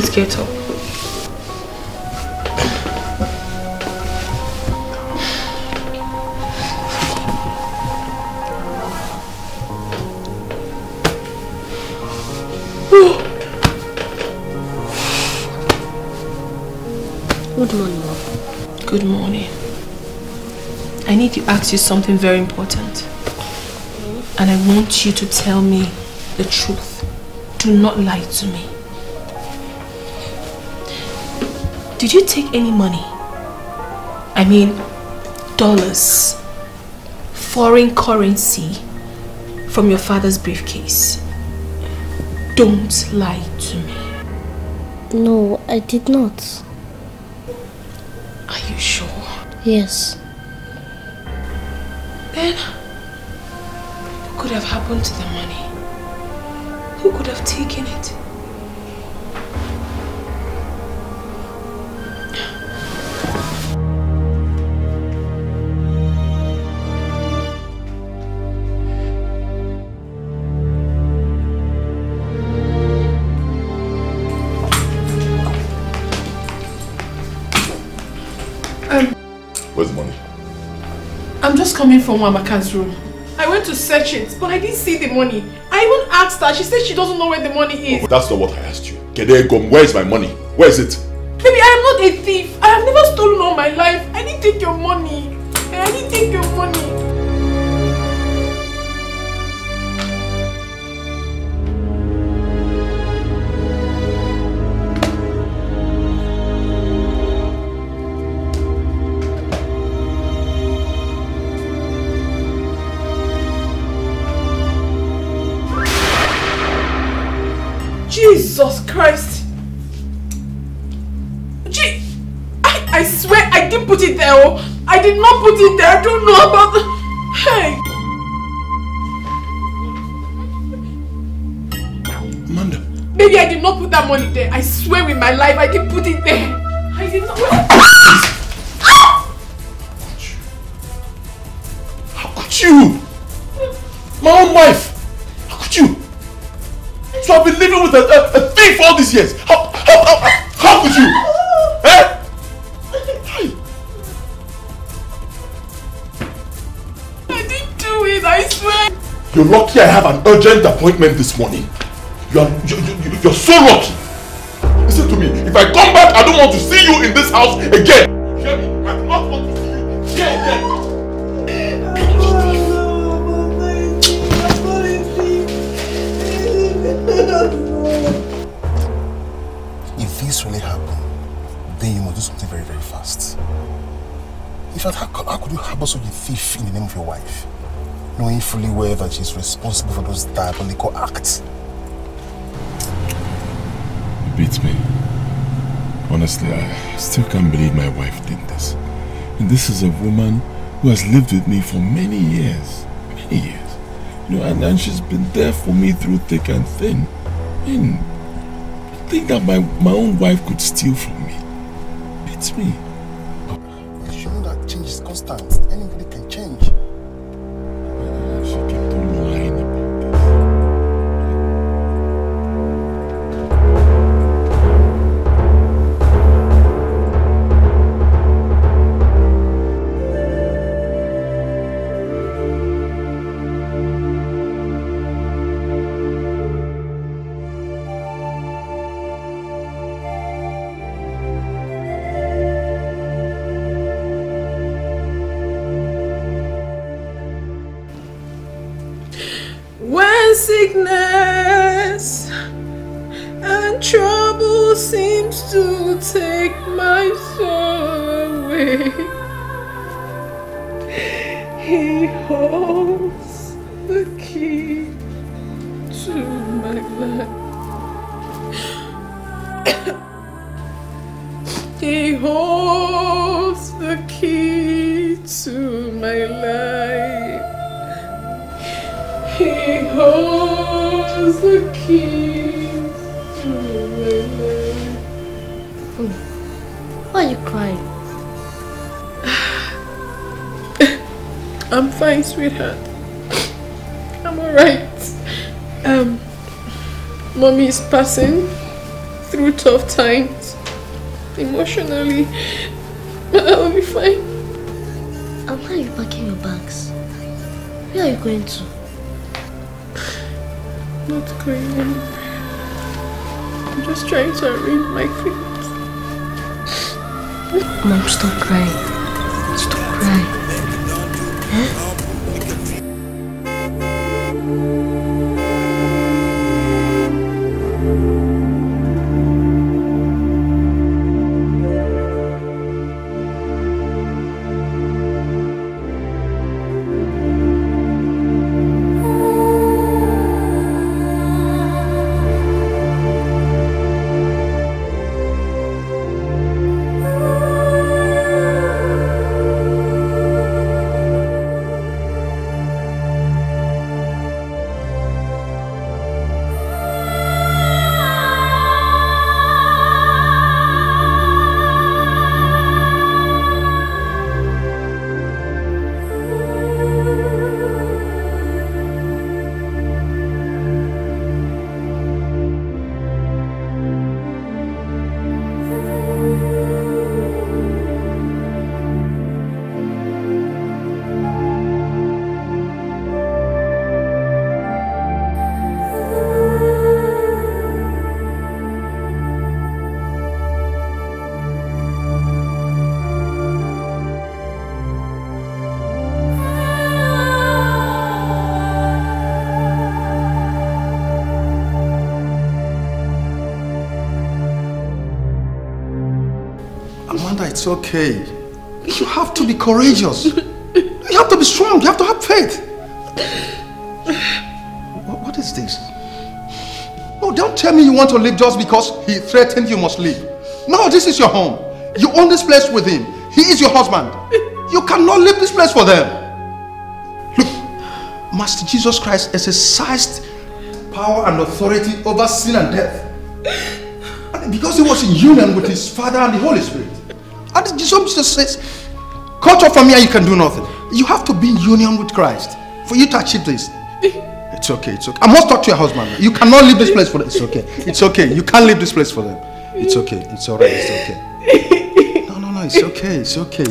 Please get up. Good morning, Mom. Good morning. I need to ask you something very important. And I want you to tell me the truth. Do not lie to me. Did you take any money? I mean, dollars, foreign currency from your father's briefcase. Don't lie to me. No, I did not. Are you sure? Yes. Then, what could have happened to the money? Who could have taken it? Just coming from Wamaka's room. I went to search it, but I didn't see the money. I even asked her. She said she doesn't know where the money is. Oh, that's not what I asked you. Kede Gom, where is my money? Where is it? I, swear I didn't put it there. Oh. I did not put it there. I don't know about the... Hey! Amanda. Baby, I did not put that money there. I swear with my life, I didn't put it there. I did not... How could you? My own wife. How could you? So I've been living with a, a, a thief all these years. How, how, how, how could you? You're lucky I have an urgent appointment this morning. You are, you, you, you're so lucky. Listen to me. If I come back, I don't want to see you in this house again. Hear me? I do not want to see you here again. If this really happened, then you must do something very, very fast. In fact, how, how could you harbor such a thief in the name of your wife? Knowing fully well that she's responsible for those diabolical acts. It beats me. Honestly, I still can't believe my wife did this. And this is a woman who has lived with me for many years. Many years. You know, and, and she's been there for me through thick and thin. And to think that my, my own wife could steal from me. Beats me. You know that change is constant. Why are you crying? I'm fine, sweetheart. I'm alright. Um, mommy is passing through tough times emotionally. But I'll be fine. And why are you packing your bags? Where are you going to? Not going anywhere. I'm just trying to arrange my things. Mom, stop crying. Stop crying. It's okay. You have to be courageous. You have to be strong. You have to have faith. what is this? No, don't tell me you want to leave just because he threatened you must leave. No, this is your home. You own this place with him. He is your husband. You cannot leave this place for them. Look, Master Jesus Christ exercised power and authority over sin and death. And because he was in union with his Father and the Holy Spirit. And Jesus says, cut off from here, you can do nothing. You have to be in union with Christ for you to achieve this. It's okay, it's okay. I must talk to your husband. You cannot leave this place for them. It's okay. It's okay. You can't leave this place for them. It's okay. It's alright. It's okay. No, no, no. It's okay. It's okay.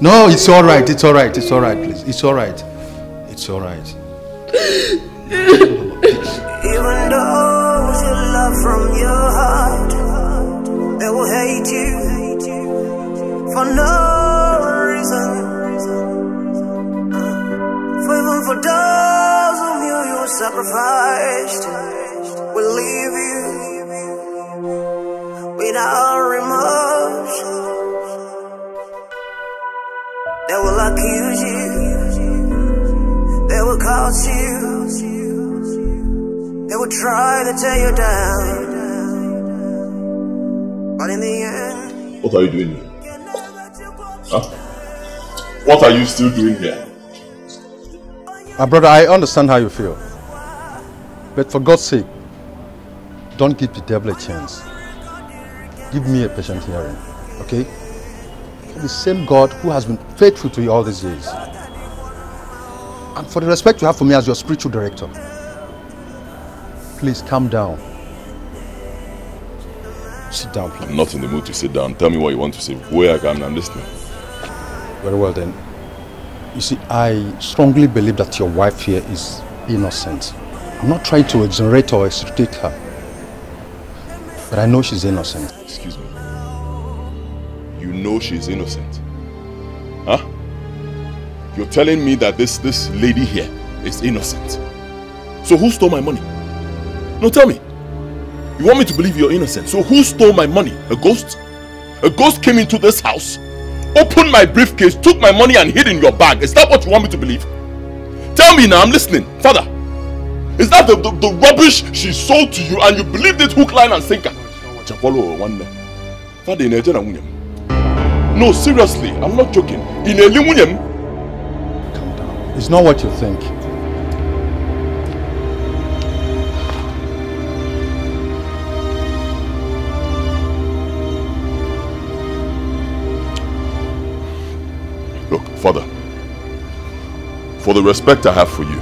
No, it's alright. It's alright. It's alright, please. It's alright. It's alright. Even though you love from your heart, they will hate you for no reason. Even for those whom you, you sacrificed will leave you without remorse. They will accuse you. They will curse you. They will try to tear you down. But in the end, what are you doing? Huh? What are you still doing here? My brother, I understand how you feel. But for God's sake, don't give the devil a chance. Give me a patient hearing, okay? For the same God who has been faithful to you all these years. And for the respect you have for me as your spiritual director, please calm down. Sit down, please. I'm not in the mood to sit down. Tell me what you want to say. Where I can, I'm listening. Very well then. You see, I strongly believe that your wife here is innocent. I'm not trying to exonerate or extricate her. But I know she's innocent. Excuse me. You know she's innocent? Huh? You're telling me that this, this lady here is innocent. So who stole my money? No, tell me. You want me to believe you're innocent. So who stole my money? A ghost? A ghost came into this house opened my briefcase, took my money and hid in your bag. Is that what you want me to believe? Tell me now, I'm listening. Father, is that the, the, the rubbish she sold to you and you believed it hook, line and sinker? Father, in No, seriously, I'm not joking. In a Calm down. It's not what you think. Father, for the respect I have for you,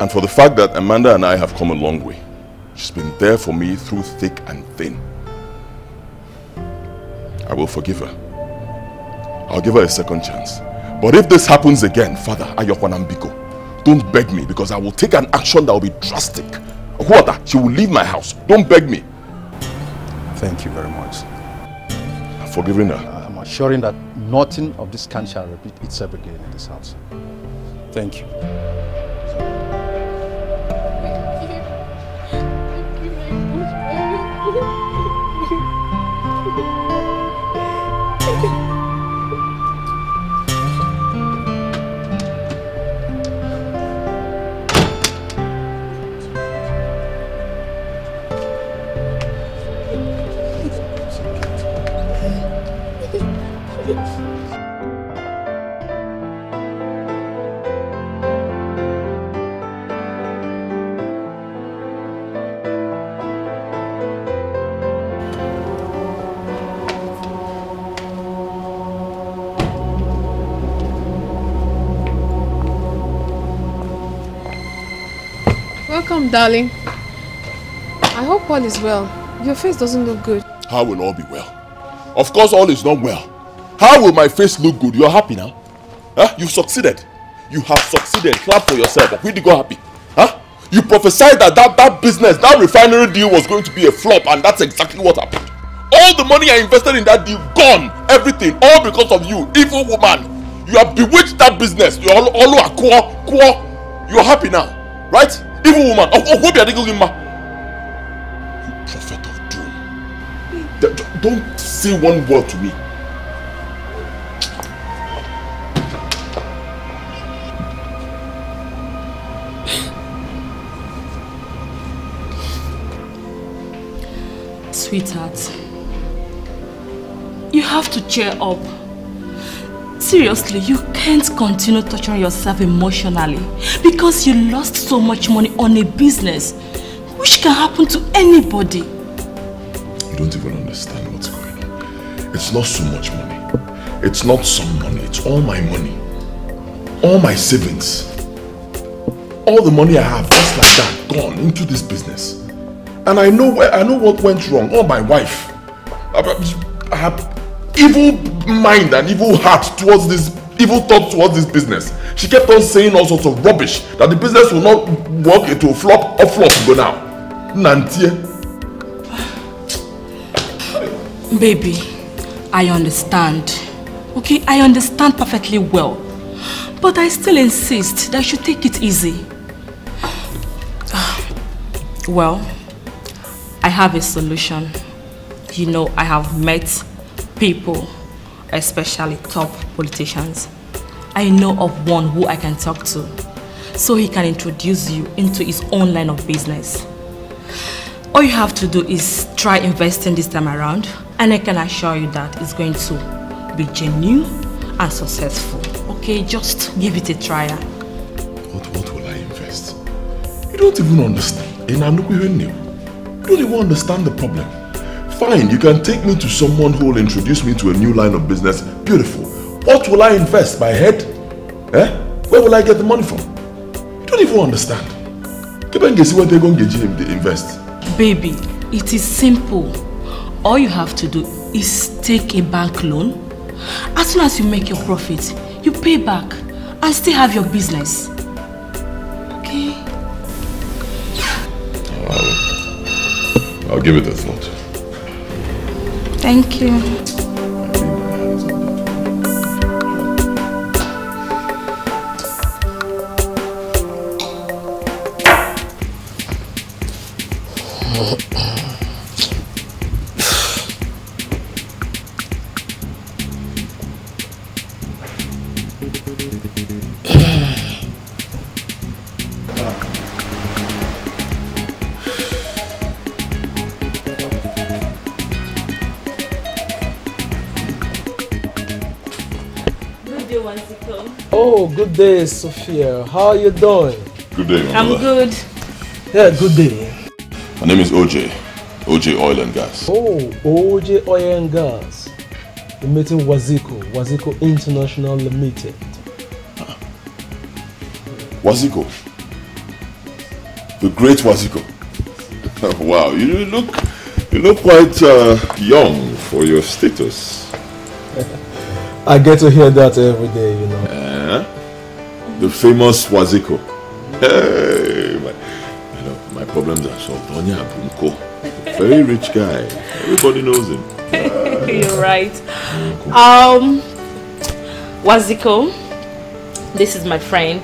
and for the fact that Amanda and I have come a long way, She's been there for me through thick and thin. I will forgive her. I'll give her a second chance. But if this happens again, Father Ayokwanambiko, don't beg me because I will take an action that will be drastic. What? She will leave my house. Don't beg me. Thank you very much. I'm forgiving her. I'm assuring that nothing of this kind shall repeat itself again in this house. Thank you. Darling. I hope all is well. Your face doesn't look good. How will all be well? Of course all is not well. How will my face look good? You're happy now? Huh? You've succeeded. You have succeeded. Clap for yourself. We did go happy? Huh? You prophesied that, that that business, that refinery deal was going to be a flop and that's exactly what happened. All the money I invested in that deal, gone. Everything. All because of you, evil woman. You have bewitched that business. You're all, all, all, You're happy now. Right? Evil woman. Oh, oh, what are you You prophet of doom. Don't say one word to me. Sweetheart, you have to cheer up. Seriously, you can't continue torturing yourself emotionally because you lost so much money on a business which can happen to anybody. You don't even understand what's going on. It's not so much money. It's not some money. It's all my money. All my savings. All the money I have, just like that, gone into this business. And I know I know what went wrong. All my wife. I have evil mind and evil heart towards this evil thought towards this business. She kept on saying all sorts of rubbish that the business will not work, it will flop, or flop go now. Nantie. Baby, I understand. Okay, I understand perfectly well. But I still insist that you take it easy. Well, I have a solution. You know, I have met people, especially top politicians. I know of one who I can talk to so he can introduce you into his own line of business. All you have to do is try investing this time around and I can assure you that it's going to be genuine and successful. Okay, just give it a try. What, what will I invest? You don't even understand. You don't even understand the problem. Fine, you can take me to someone who will introduce me to a new line of business. Beautiful. What will I invest? My head? Eh? Where will I get the money from? You don't even understand. see what they're going to invest. Baby, it is simple. All you have to do is take a bank loan. As soon as you make your profit, you pay back and still have your business. Okay? I'll, I'll give it a thought. Thank you. Day, Sophia. How are you doing? Good day, I'm brother. good. Yeah, good day. My name is OJ. OJ Oil and Gas. Oh, OJ Oil and Gas. The meeting Waziko, Waziko International Limited. Huh. Waziko. The great Waziko. wow, you look you look quite uh, young for your status. I get to hear that every day, you know. Famous Waziko. Hey, my, you know, my problems are solved. Onya Bunko. Very rich guy. Everybody knows him. You're right. Um, Waziko, this is my friend,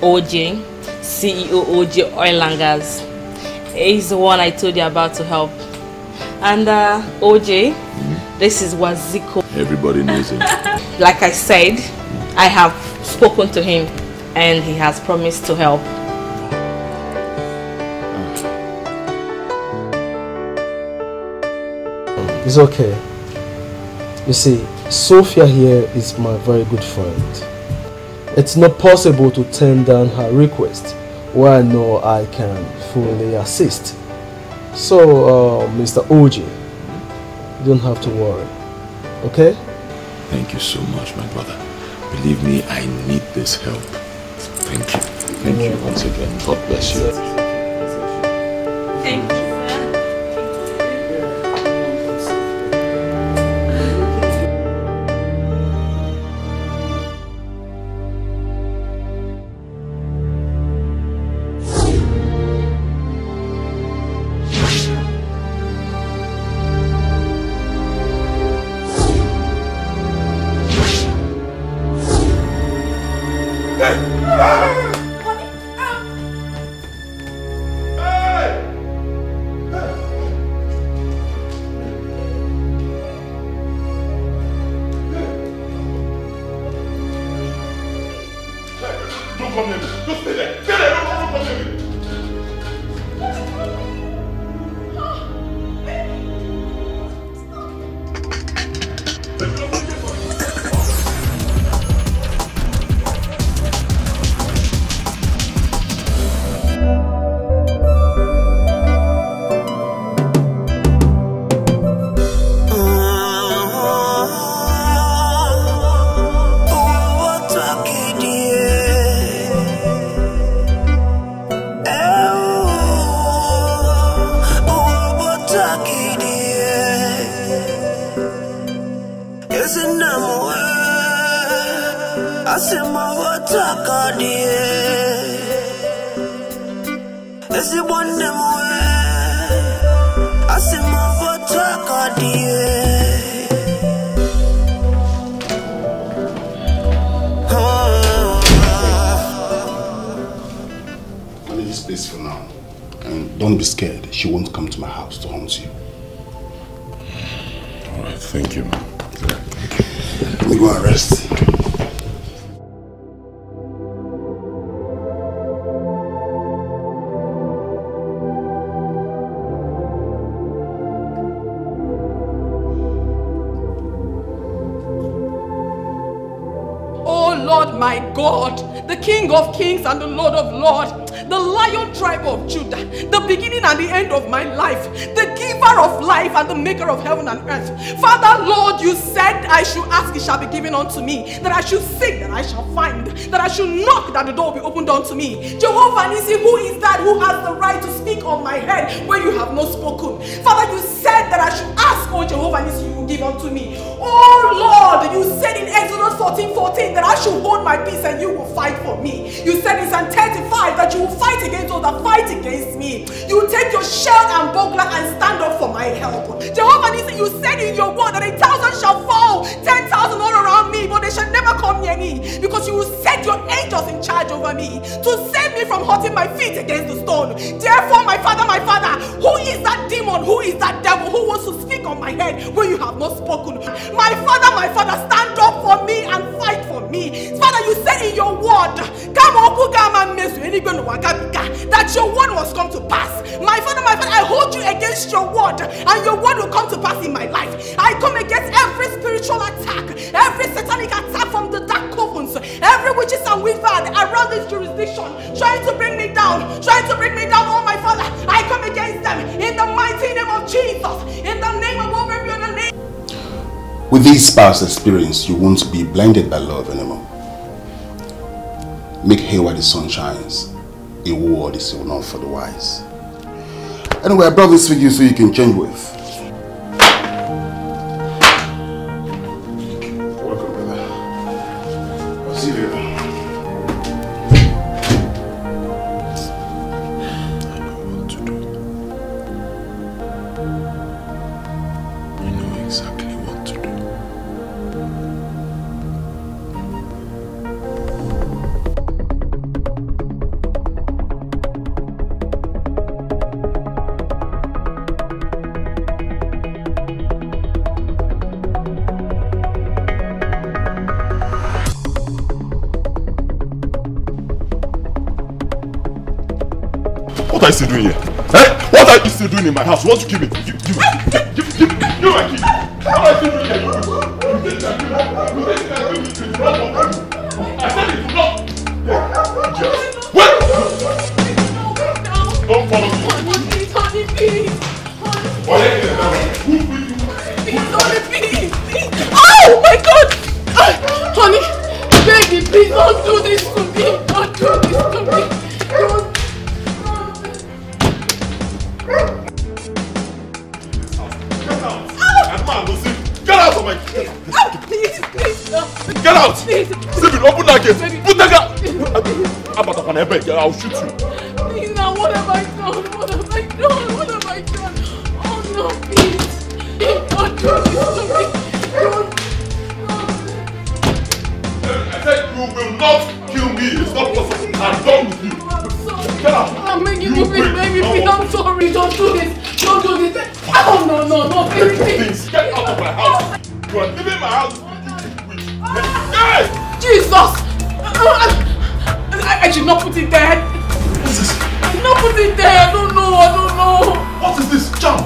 OJ, CEO OJ Oil and He's the one I told you about to help. And uh, OJ, mm. this is Waziko. Everybody knows him. like I said, I have spoken to him and he has promised to help. It's okay. You see, Sophia here is my very good friend. It's not possible to turn down her request where I know I can fully assist. So, uh, Mr. OJ, you don't have to worry. Okay? Thank you so much, my brother. Believe me, I need this help. Thank you. Thank you once again. God bless you. beginning and the end of my life. The maker of heaven and earth. Father, Lord, you said I should ask, it shall be given unto me. That I should seek, that I shall find. That I should knock, that the door will be opened unto me. Jehovah Nissi, who is that who has the right to speak on my head when you have not spoken? Father, you said that I should ask, oh Jehovah Nissi, you will give unto me. Oh Lord, you said in Exodus 14, 14 that I should hold my peace and you will fight for me. You said in Psalm 35 that you will fight against those that fight against me. You take your shield and buckler and stand up for my help. Jehovah you said in your word that a thousand shall fall, ten thousand all around me, but they shall never come near me because you will set your angels in charge over me to save me from hurting my feet against the stone. Therefore, my father, my father, who is that demon? Who is that devil who wants to speak on my head when you have not spoken? My father, my father, stand up for me and fight for me. Father, you said in your word, that your word must come to pass. My father, my father, I hold you against your word, and your word will come to pass in my life. I come against every spiritual attack, every satanic attack from the dark covens, every witches and wizard around this jurisdiction, trying to bring me down, trying to bring me down, oh my father. I come against them in the mighty name of Jesus, in the name of over other name. With this past experience, you won't be blinded by love anymore. Make hay while the sun shines. A word is not for the wise. Anyway, I brought this for you so you can change with. Still doing in my house? You want to kill me? Out! Please. Stephen, open that gate. Gate. Abata can I beg? I'll shoot you. Please, now what have I done? What have I done? What have I done? Oh no, please. Please don't to me. Don't. I said you will not kill me. It's not possible. I'm done with you. I'm sorry. Get out. I'm making You please, baby, please. I'm sorry. Don't do this. Don't do this. Oh no, no, no, baby, please. Please, get out of my house. You are leaving my house. Jesus! I, I should not put it there. What's this? I should not put it there. I don't know. I don't know. What is this? Jam.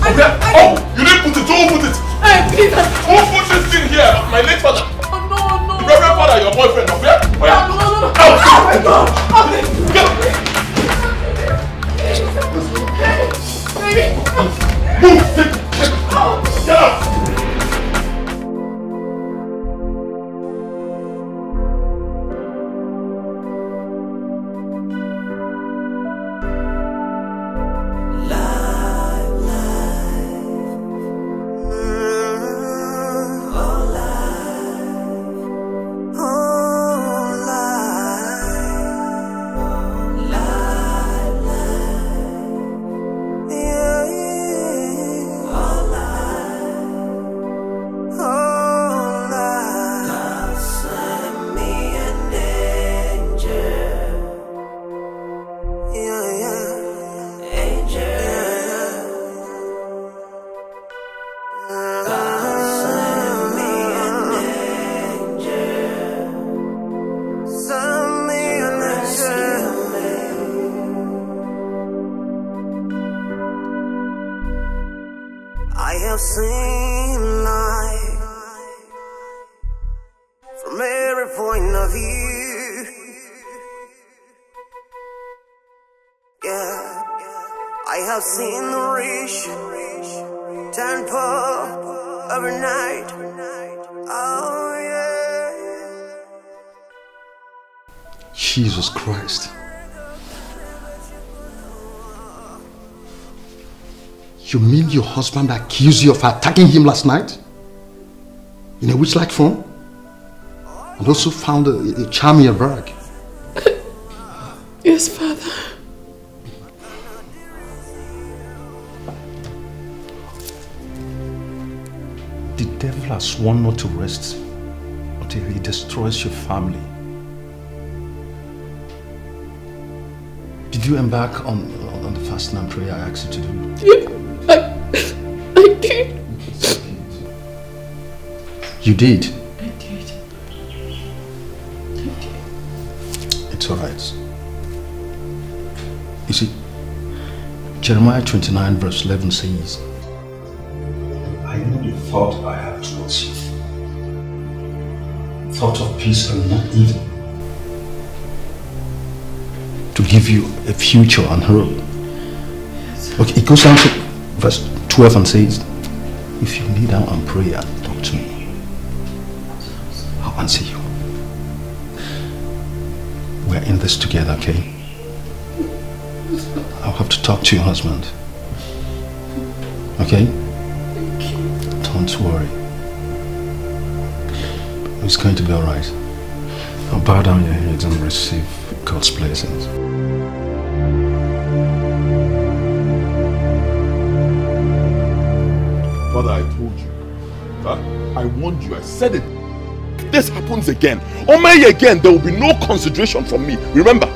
I, Okay. I, Oh, you didn't put it. Who put it? Hey, please. Who put this thing here? My late father. Oh, no, no. The reverend father, your boyfriend. Okay? Oh, yeah. no, no, no. Out. Oh my God. Oh, baby. Get Baby. Move. Your husband accused you of attacking him last night? In a witch-like form? And also found a, a charm in your bag? Yes, Father. The devil has sworn not to rest until he destroys your family. Did you embark on, on, on the fasting and prayer I asked you to do? Yeah, You did? I did. It's alright. You see, Jeremiah 29 verse 11 says, I know the thought I have towards you. Thought of peace and not evil. To give you a future and hope. Okay, it goes down to verse 12 and says, If you kneel down and pray and talk to me, this together, okay? I'll have to talk to your husband. Okay? Don't worry. It's going to be alright. Now bow down your heads and receive God's blessings. Father, I told you. Huh? I warned you. I said it. This happens again, or may again, there will be no consideration from me. Remember.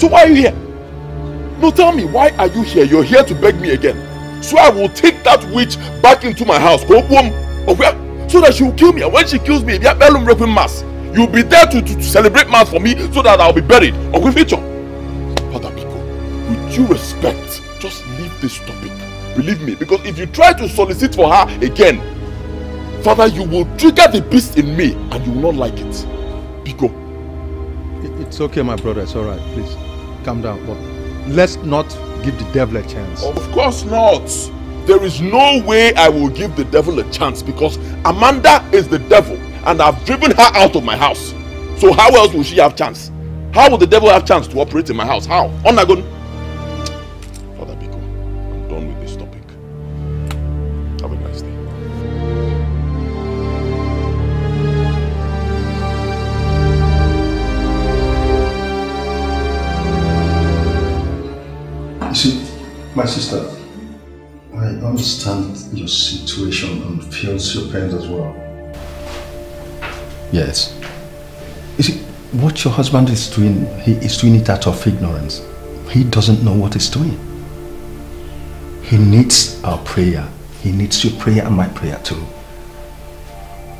So why are you here? No, tell me, why are you here? You're here to beg me again. So I will take that witch back into my house. Go boom. So that she will kill me. And when she kills me, mass. You'll be there to, to, to celebrate mass for me so that I'll be buried. Father Biko, with due respect, just leave this topic. Believe me, because if you try to solicit for her again, Father, you will trigger the beast in me and you will not like it. Biko. It's okay, my brother. It's alright. Please, calm down. But let's not give the devil a chance. Of course not. There is no way I will give the devil a chance because Amanda is the devil and I've driven her out of my house. So how else will she have chance? How will the devil have chance to operate in my house? How? Onagon? Sister, I understand your situation and feels your pain as well. Yes. You see, what your husband is doing, he is doing it out of ignorance. He doesn't know what he's doing. He needs our prayer. He needs your prayer and my prayer too.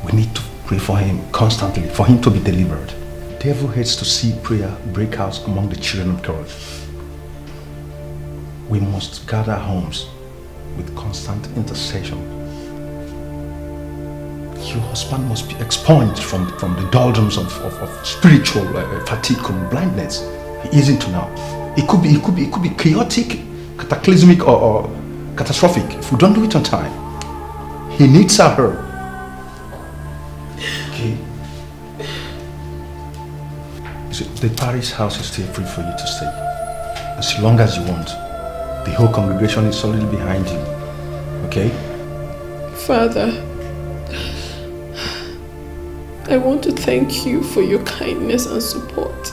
We need to pray for him constantly, for him to be delivered. devil hates to see prayer break out among the children of God. We must guard our homes with constant intercession. Your husband must be expunged from, from the doldrums of, of, of spiritual uh, fatigue and blindness. He isn't now. It could be, it could be, it could be chaotic, cataclysmic, or, or catastrophic if we don't do it on time. He needs our help. Okay. The parish house is still free for you to stay. As long as you want. The whole congregation is solidly behind you. Okay? Father, I want to thank you for your kindness and support,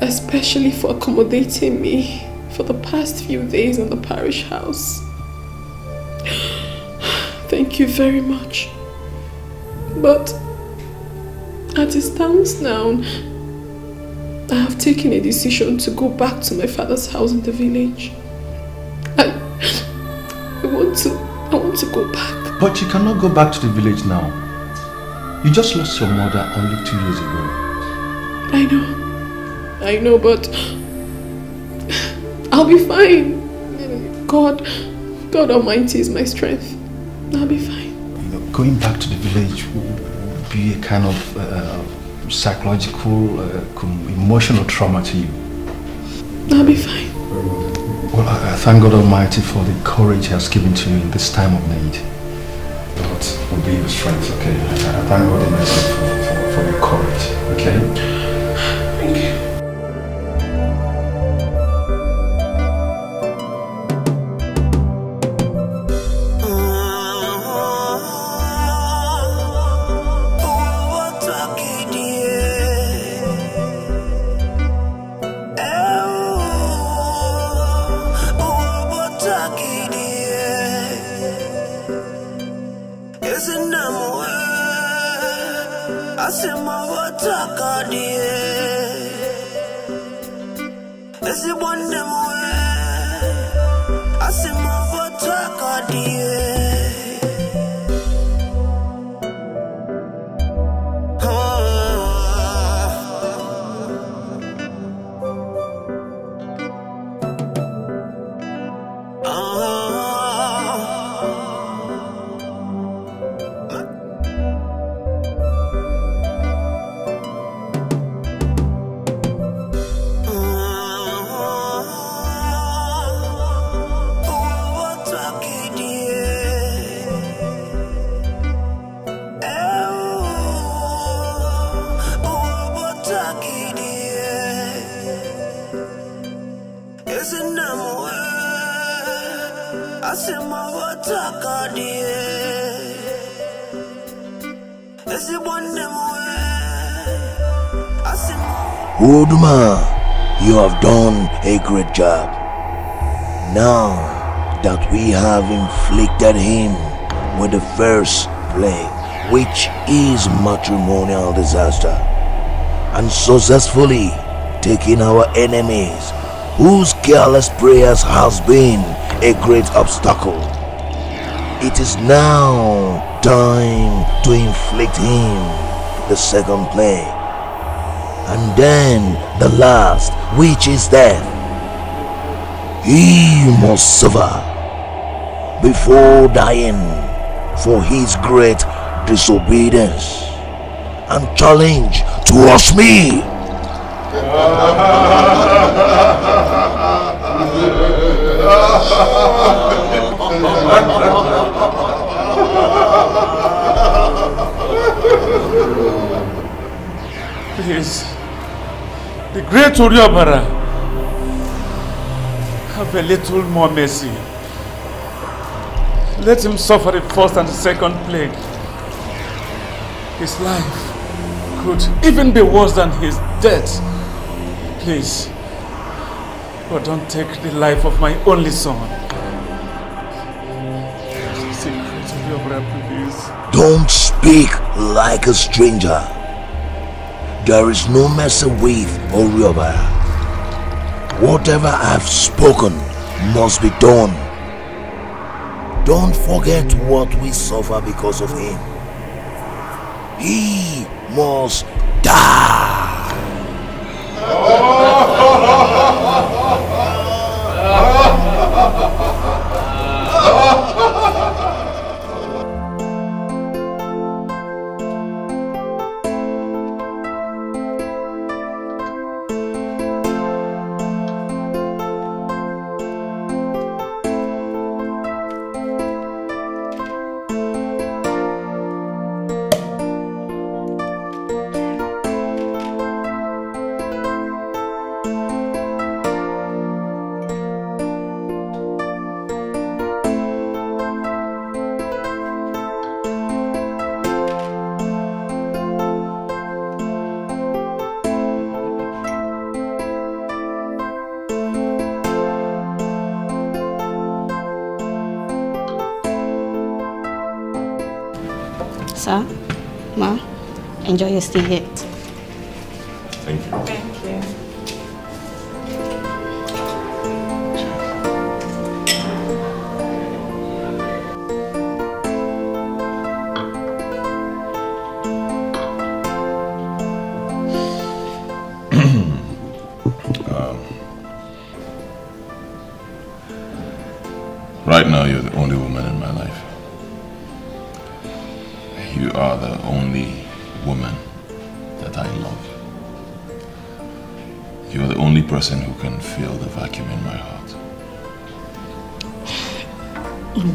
especially for accommodating me for the past few days in the parish house. Thank you very much. But as it stands now, I have taken a decision to go back to my father's house in the village. I, I want to, I want to go back. But you cannot go back to the village now. You just lost your mother only two years ago. I know, I know, but I'll be fine. God, God Almighty is my strength. I'll be fine. You know, going back to the village would be a kind of uh, psychological, uh, emotional trauma to you. I'll be fine. Well, I, I thank God Almighty for the courage He has given to you in this time of need. God will be your strength, okay? I, thank God Almighty for, for, for your courage, okay? Now that we have inflicted him with the first plague, which is matrimonial disaster, and successfully taken our enemies, whose careless prayers has been a great obstacle. It is now time to inflict him the second plague and then the last, which is death. He must suffer before dying for his great disobedience and challenge towards me. Please, the great Uriobara, have a little more mercy. Let him suffer the first and the second plague. His life could even be worse than his death. Please, but don't take the life of my only son. Don't speak like a stranger. There is no mercy with Oriobara. Whatever I've spoken must be done. Don't forget what we suffer because of him. He must enjoy your stay here.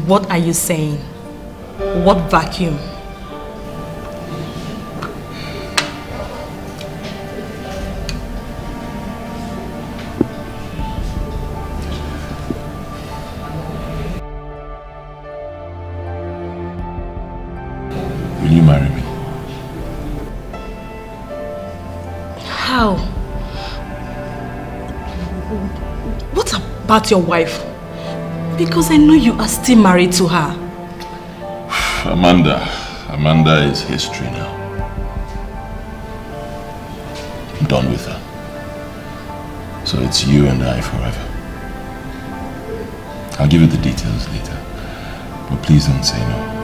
What are you saying? What vacuum? Will you marry me? How? What about your wife? Because I know you are still married to her. Amanda. Amanda is history now. I'm done with her. So it's you and I forever. I'll give you the details later. But please don't say no.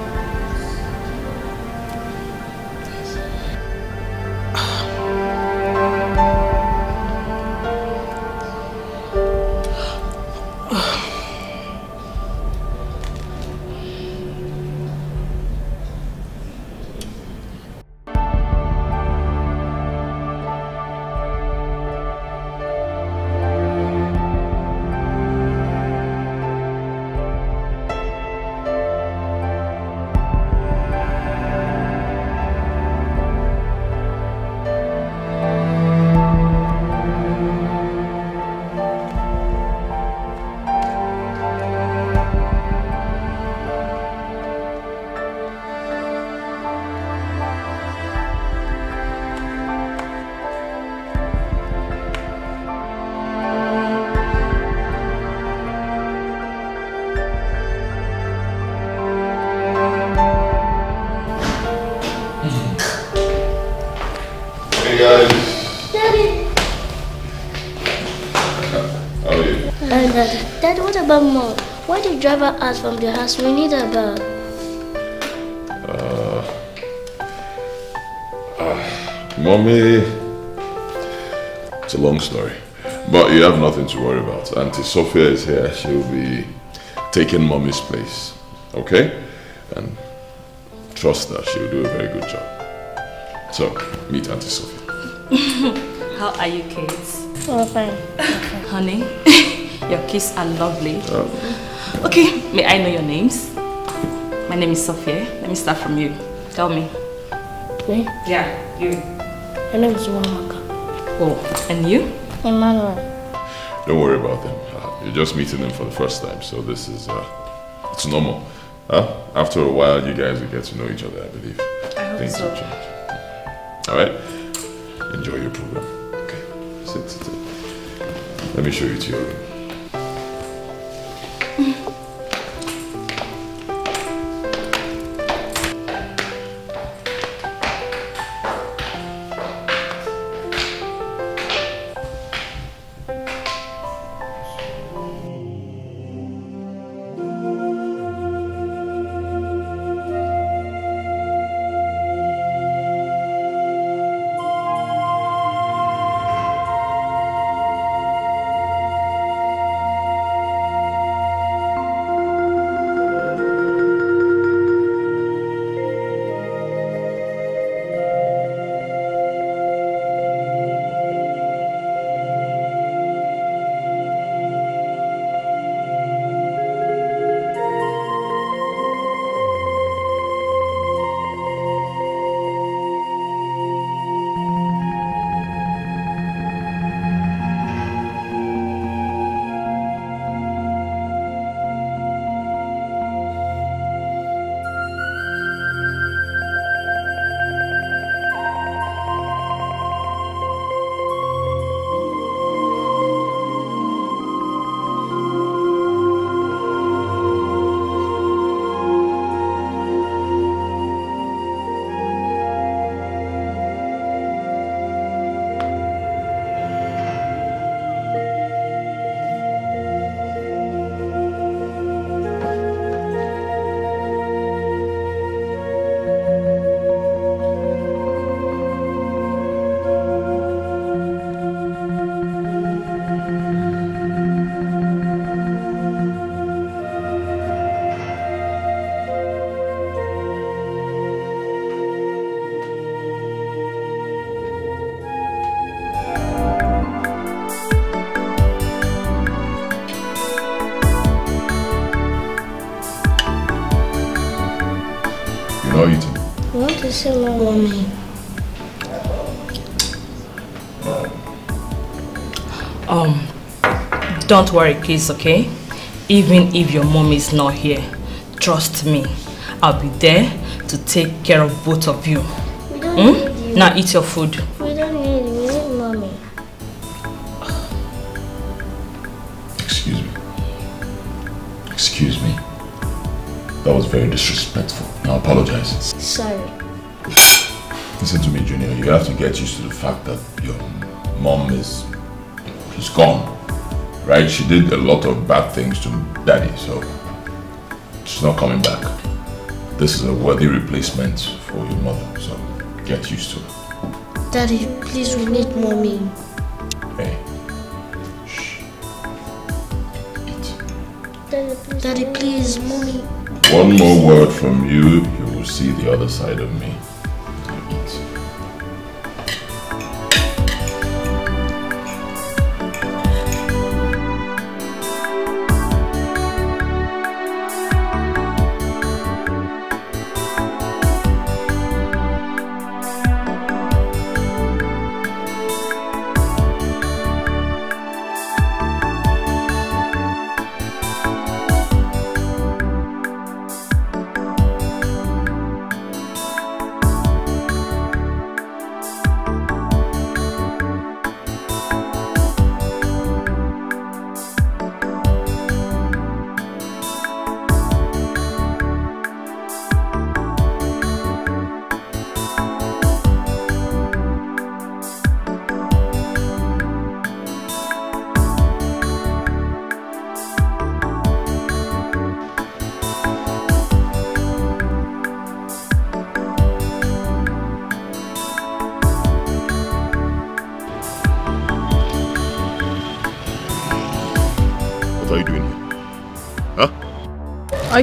About mom? Why did you drive her out from the house? We need her back. Uh, uh, mommy. It's a long story. But you have nothing to worry about. Auntie Sophia is here. She'll be taking mommy's place. Okay? And trust that she'll do a very good job. So, meet Auntie Sophia. How are you kids? Oh, fine. Honey, your kids are lovely. Uh, Okay, may I know your names? My name is Sophia. Let me start from you. Tell me. Me? Yeah, you. My name is Wamaka. Oh, and you? Emmanuel. Don't worry about them. Uh, you're just meeting them for the first time, so this is, uh, it's normal. Huh? After a while, you guys will get to know each other, I believe. I hope Things so. will change. Alright? Enjoy your program. Okay. Sit, sit, sit. Let me show you to your room. Mm-hmm. Don't worry, kids, okay? Even if your mom is not here, trust me, I'll be there to take care of both of you. We don't Hmm? need you. Now eat your food. We don't need you. We need mommy. Excuse me. Excuse me. That was very disrespectful. I apologize. Sorry. Listen to me, Junior. You have to get used to the fact that your mom is she's gone. Right? She did a lot of bad things to daddy, so she's not coming back. This is a worthy replacement for your mother, so get used to it. Daddy, please, we need mommy. Hey, Daddy, please. Daddy, please, mommy. one more word from you, you will see the other side of me.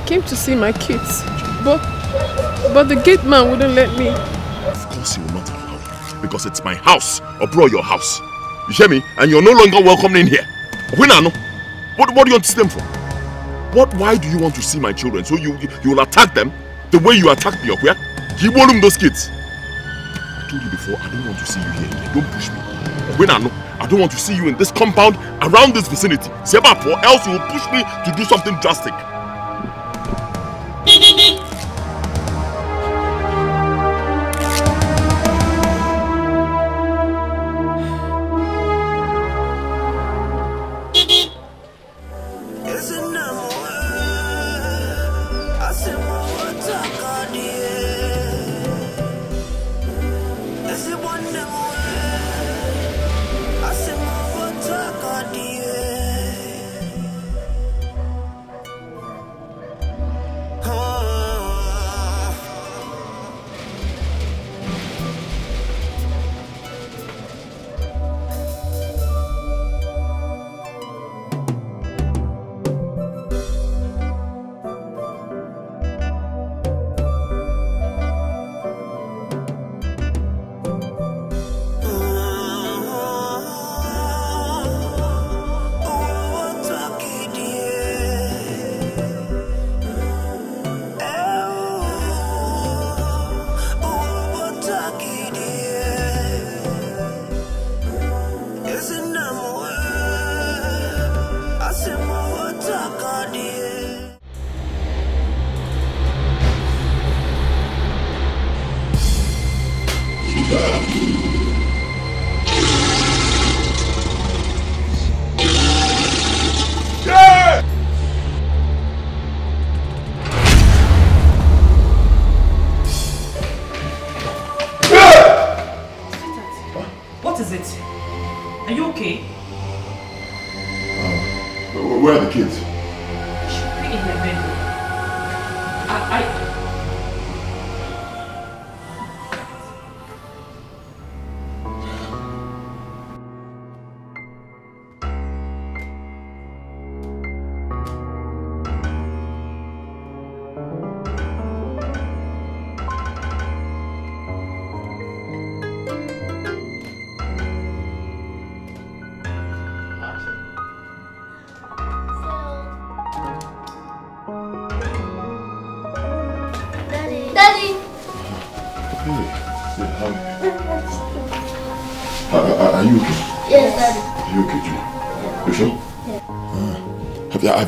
Came to see my kids, but but the gate man wouldn't let me. Of course he will not allow you, because it's my house, or your house. You hear me? And you're no longer welcome in here. when Winano, what, what do you want to them for? What, why do you want to see my children? So you, you, you will attack them the way you attacked me, okay? Give won't those kids. I told you before, I don't want to see you here. Don't push me. Winano, I don't want to see you in this compound, around this vicinity. Sebapo, else you will push me to do something drastic.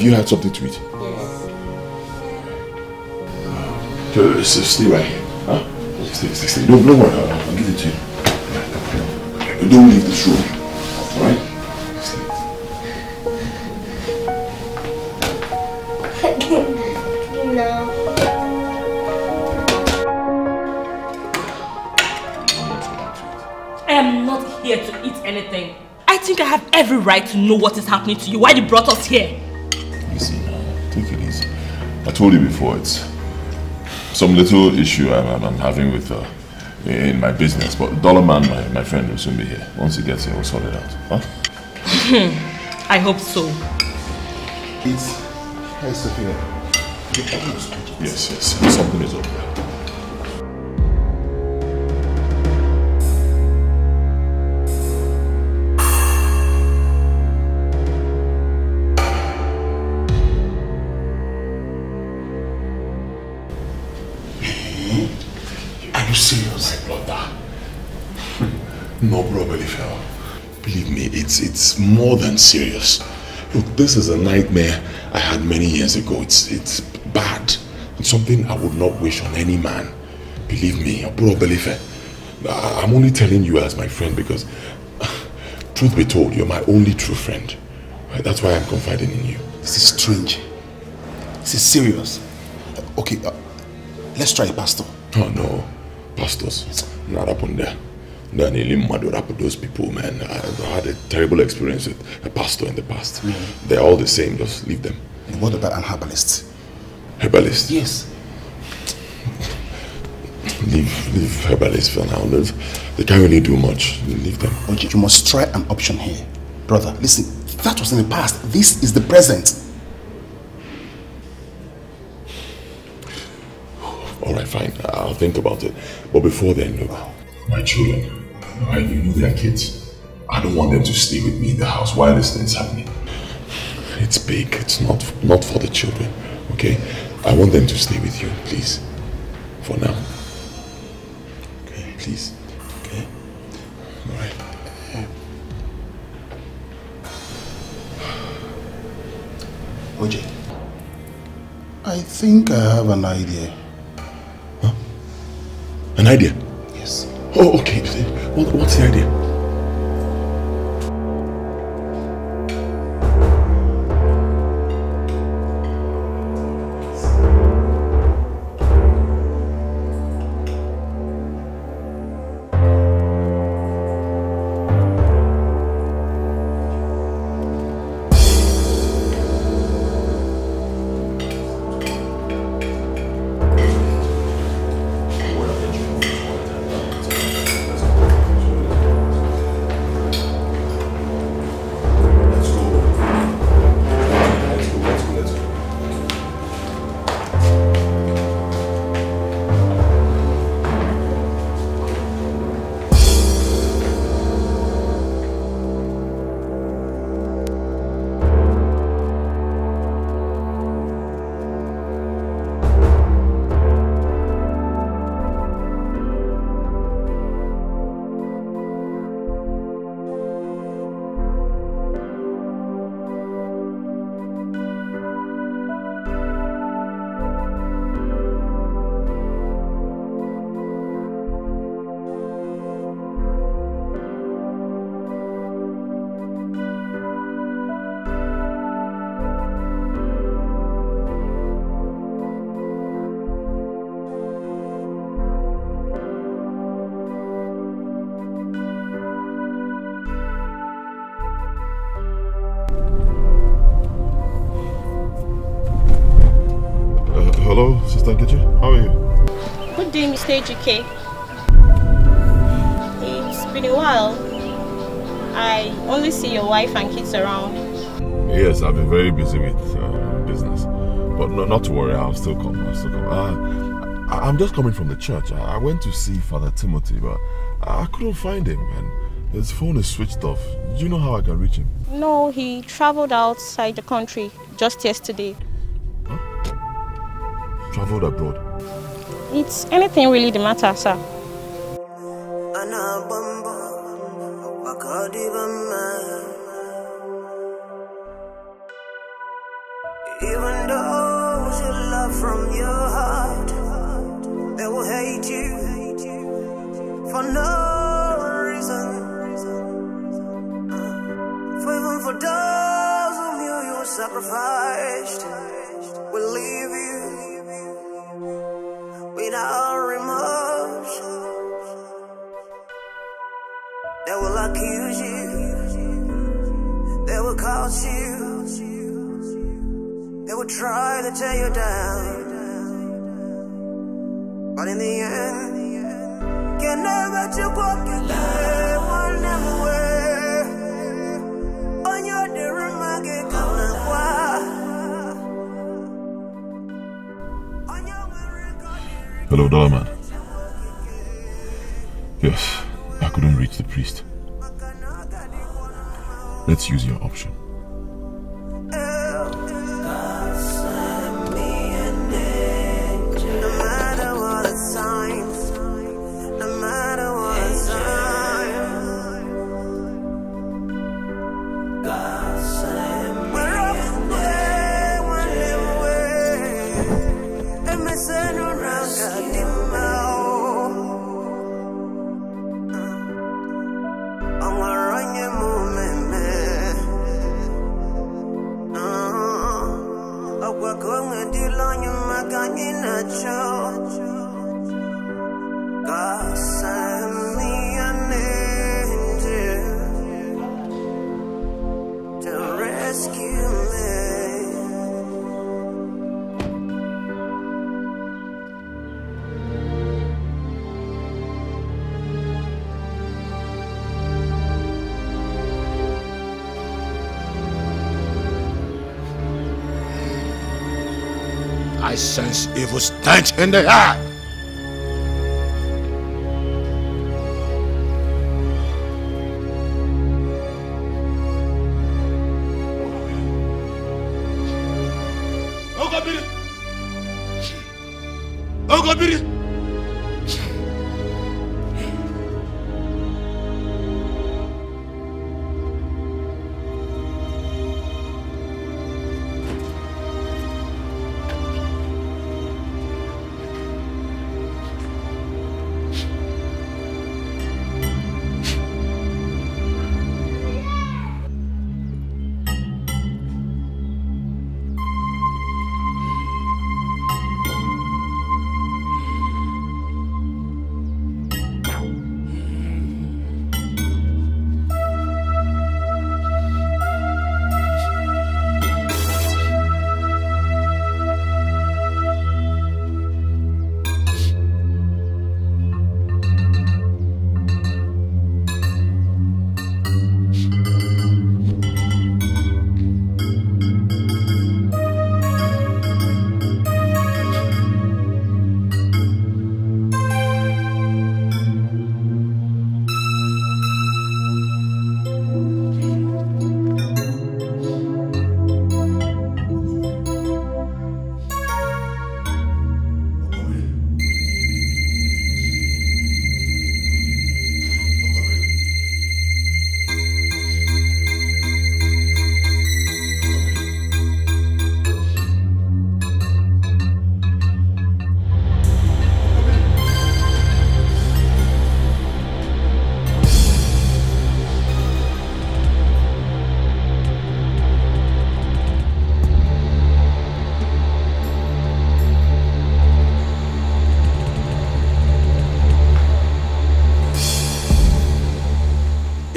Have, you, had something to eat? Yes. Uh, stay right here. Huh? Stay, stay, stay. Don't, don't worry. I'll, I'll give it to you. Don't leave this room. Alright? no. I am not here to eat anything. I think I have every right to know what is happening to you. Why you brought us here? Told you before, it's some little issue I'm, I'm, I'm having with uh, in my business. But Dollar Man, my, my friend, will soon be here. Once he gets here, we'll sort it out. Huh? I hope so. It's... Hey, Sophia. Yes, yes. Something is up there. It's more than serious. Look, this is a nightmare I had many years ago. It's it's bad. It's something I would not wish on any man. Believe me, bro, Belife. I- I'm only telling you as my friend because, truth be told, you're my only true friend. That's why I'm confiding in you. This is strange. This is serious. Okay, uh, let's try a pastor. Oh no, pastors, not up on there. Daniel Madu up with those people, man. I've had a terrible experience with a pastor in the past. They're all the same, just leave them. What about an herbalist? Herbalist? Yes. Leave, leave herbalist for now. Leave- They can't really do much. Leave them. You must try an option here. Brother, listen, that was in the past. This is the present. All right, fine. I'll think about it. But before then, look, my children, I, you know they're kids. I don't want them to stay with me in the house while this thing's happening. It's big. It's not not for the children. Okay? I want them to stay with you, please. For now. Okay, please. Okay? All right. OJ, I think I have an idea. Huh? An idea? Yes. Oh, okay. What, what's the idea? Good day, Mr. Ejike. It's been a while. I only see your wife and kids around. Yes, I've been very busy with uh, business. But no, not to worry, I'll still come. I'll still come. Uh, I'm just coming from the church. I, went to see Father Timothy, but I couldn't find him, and his phone is switched off. Do you know how I can reach him? No, he traveled outside the country just yesterday. Traveled abroad. It's anything really the matter, sir. Even those you love from your heart, they will hate you for no reason. For even for those whom you, you try to tear you down. But in the end, can never you walk one away. On your dear Hello, Dollar Man. Yes, I couldn't reach the priest. Let's use your option. Sense evil stench in the air.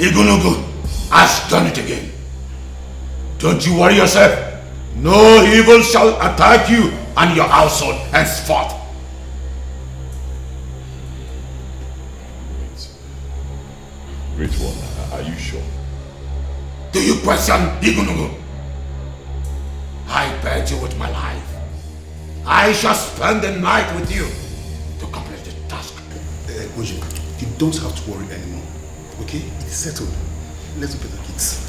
Igunugu has done it again. Don't you worry yourself. No evil shall attack you and your household henceforth. Great one, are you sure? Do you question Igunugu? I bet you with my life. I shall spend the night with you to complete the task. Uh, Oji, you don't have to worry anymore. Okay? It's settled. Let's look at the kids.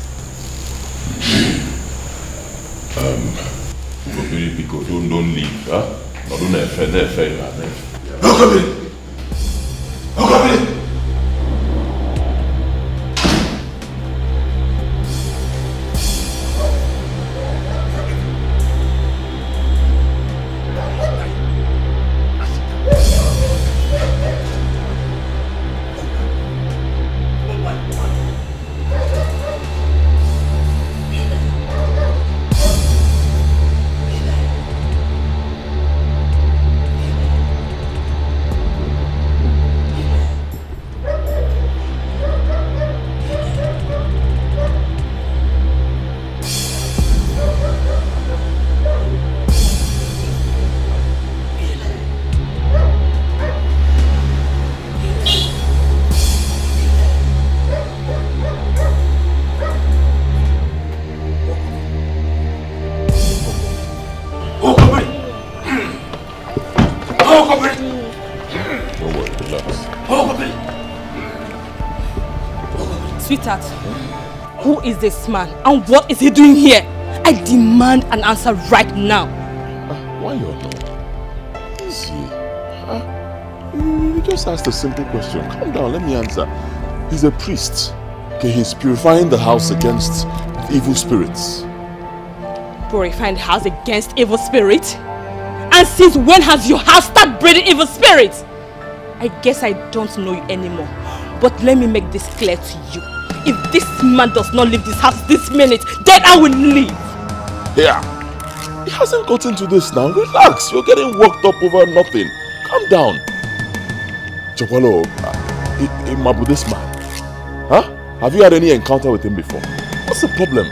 Um, Obìnrin Biko, don't, don't leave, huh? Ọdún náà ẹ̀fẹ̀ náà ẹ̀fẹ̀ ìlà náà. Okobiri! Okobiri! Who is this man and what is he doing here? I demand an answer right now. Ah, why you're not? Easy. Huh? You you just asked a simple question. Calm down, let me answer. He's a priest. Okay, he's purifying the house against evil spirits. Purifying the house against evil spirits? And since when has your house started breeding evil spirits? I guess I don't know you anymore. But let me make this clear to you. If this man does not leave this house this minute, then I will leave. Yeah. He hasn't gotten to this now. Relax. You're getting worked up over nothing. Calm down. Uh, Imabu, this man. Huh? Have you had any encounter with him before? What's the problem?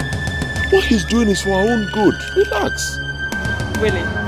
What he's doing is for our own good. Relax. Really?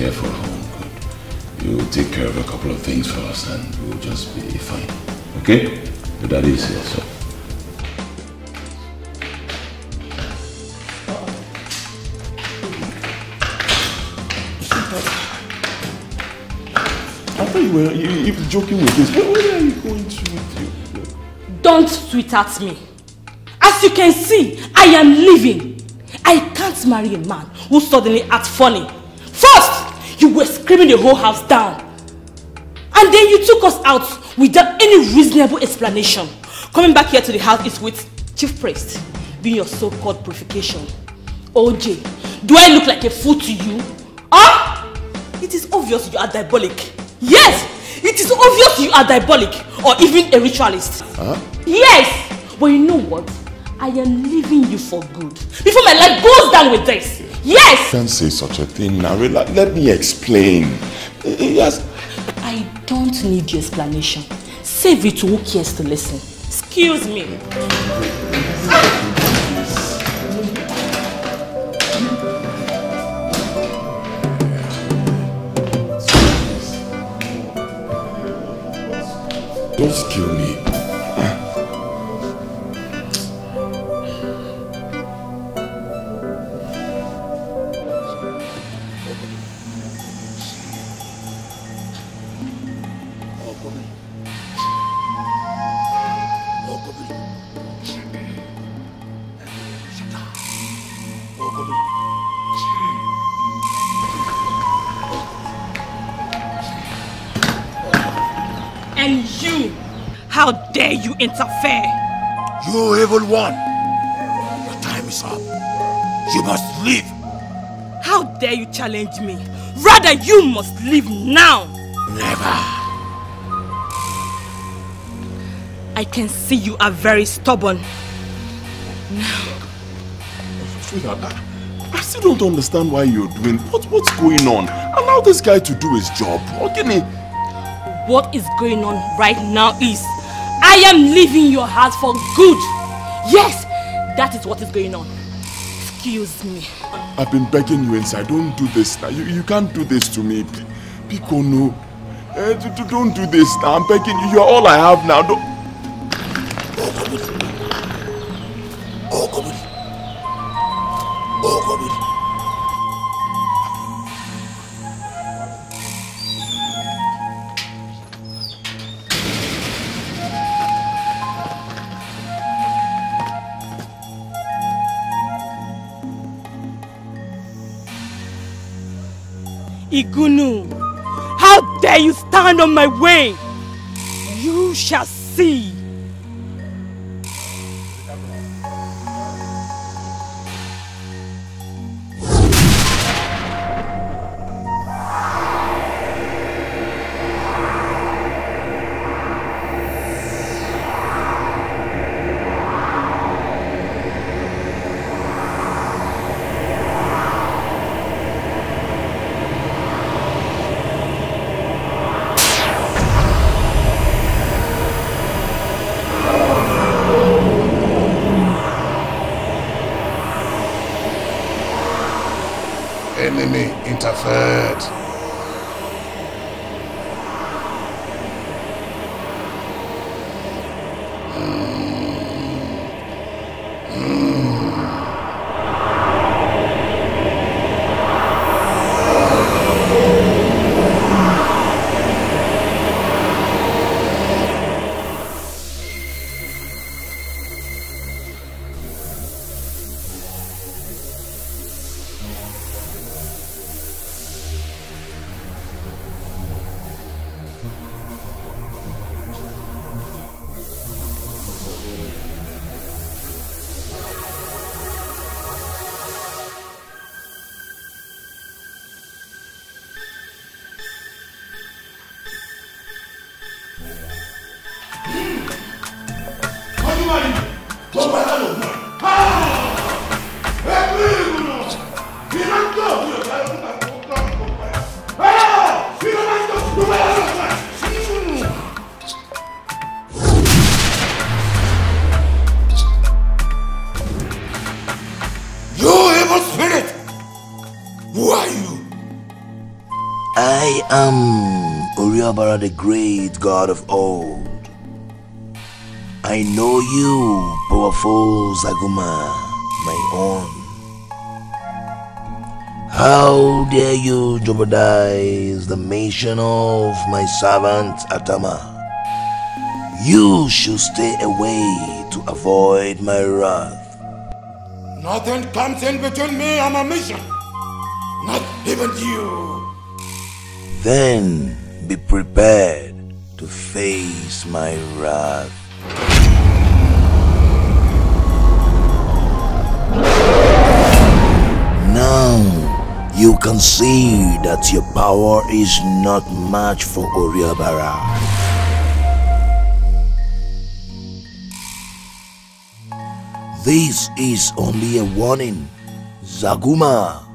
Here for our own good. He will take care of a couple of things for us and we'll just be fine. Okay? The daddy is here, so. I thought you were you, you were joking with this. Where, where are you going to with you? Don't sweetheart me. As you can see, I am leaving. I can't marry a man who suddenly acts funny. You were screaming the whole house down. And then you took us out without any reasonable explanation. Coming back here to the house is with chief priest, being your so-called purification. OJ, do I look like a fool to you? Huh? It is obvious you are diabolic. Yes, it is obvious you are diabolic or even a ritualist. Huh? Yes, but you know what? I am leaving you for good. Before my life goes down with this. Yes! Can't say such a thing now. Relax. Let me explain. Yes. I don't need your explanation. Save it to who cares to listen. Excuse. Don't me. Evil one! Your time is up. You must leave. How dare you challenge me? Rather, you must leave now. Never. I can see you are very stubborn. Sweetheart, I, I still don't understand why you're doing what, what's going on. Allow this guy to do his job. Okay? What is going on right now is I am leaving your house for good. Yes, that is what is going on. Excuse me. I've been begging you inside. Don't do this now. You, you can't do this to me. Pico, no. Eh, d- d- don't do this now. I'm begging you. You're all I have now. Don't... Igunu, how dare you stand on my way? You shall see. God of old. I know you, powerful Zaguma, my own. How dare you jeopardize the mission of my servant Atama? You should stay away to avoid my wrath. Nothing comes in between me and my mission. Not even you. Then my wrath. Now you can see that your power is not much for Oriabara. This is only a warning, Zaguma.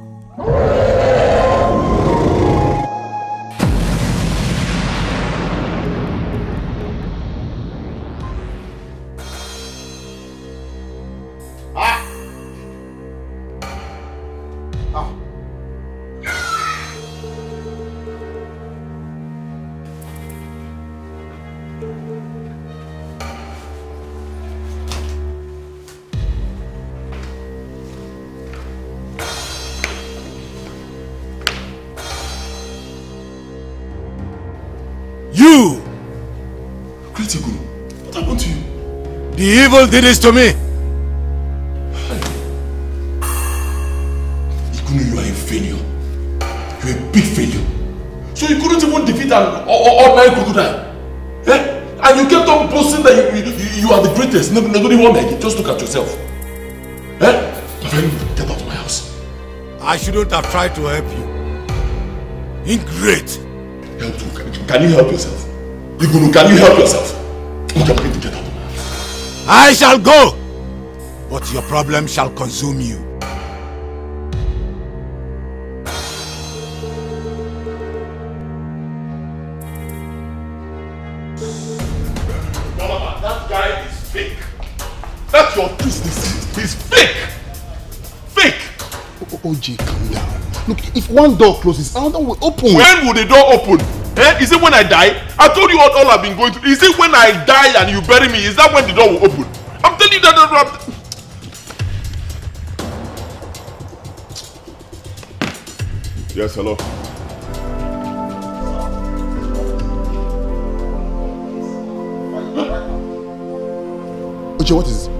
Evil did this to me. Igunu, you are a failure. You're a big failure. So you couldn't even defeat an ordinary crocodile. Eh? And you kept on boasting that you, you, you are the greatest. No, nobody want make it. Just look at yourself. Eh? Get out of my house. I shouldn't have tried to help you. Ingrate. Help you? Can, can you help yourself? Igunu, can you help yourself? I shall go, but your problem shall consume you. That guy is fake. That's your business. He's fake. Fake. OJ, calm down. Look, if one door closes, another will open. When will the door open? Eh? Is it when I die? I told you what all I've been going through. Is it when I die and you bury me? Is that when the door will open? I'm telling you that. that, that yes, hello. OJ, what is it?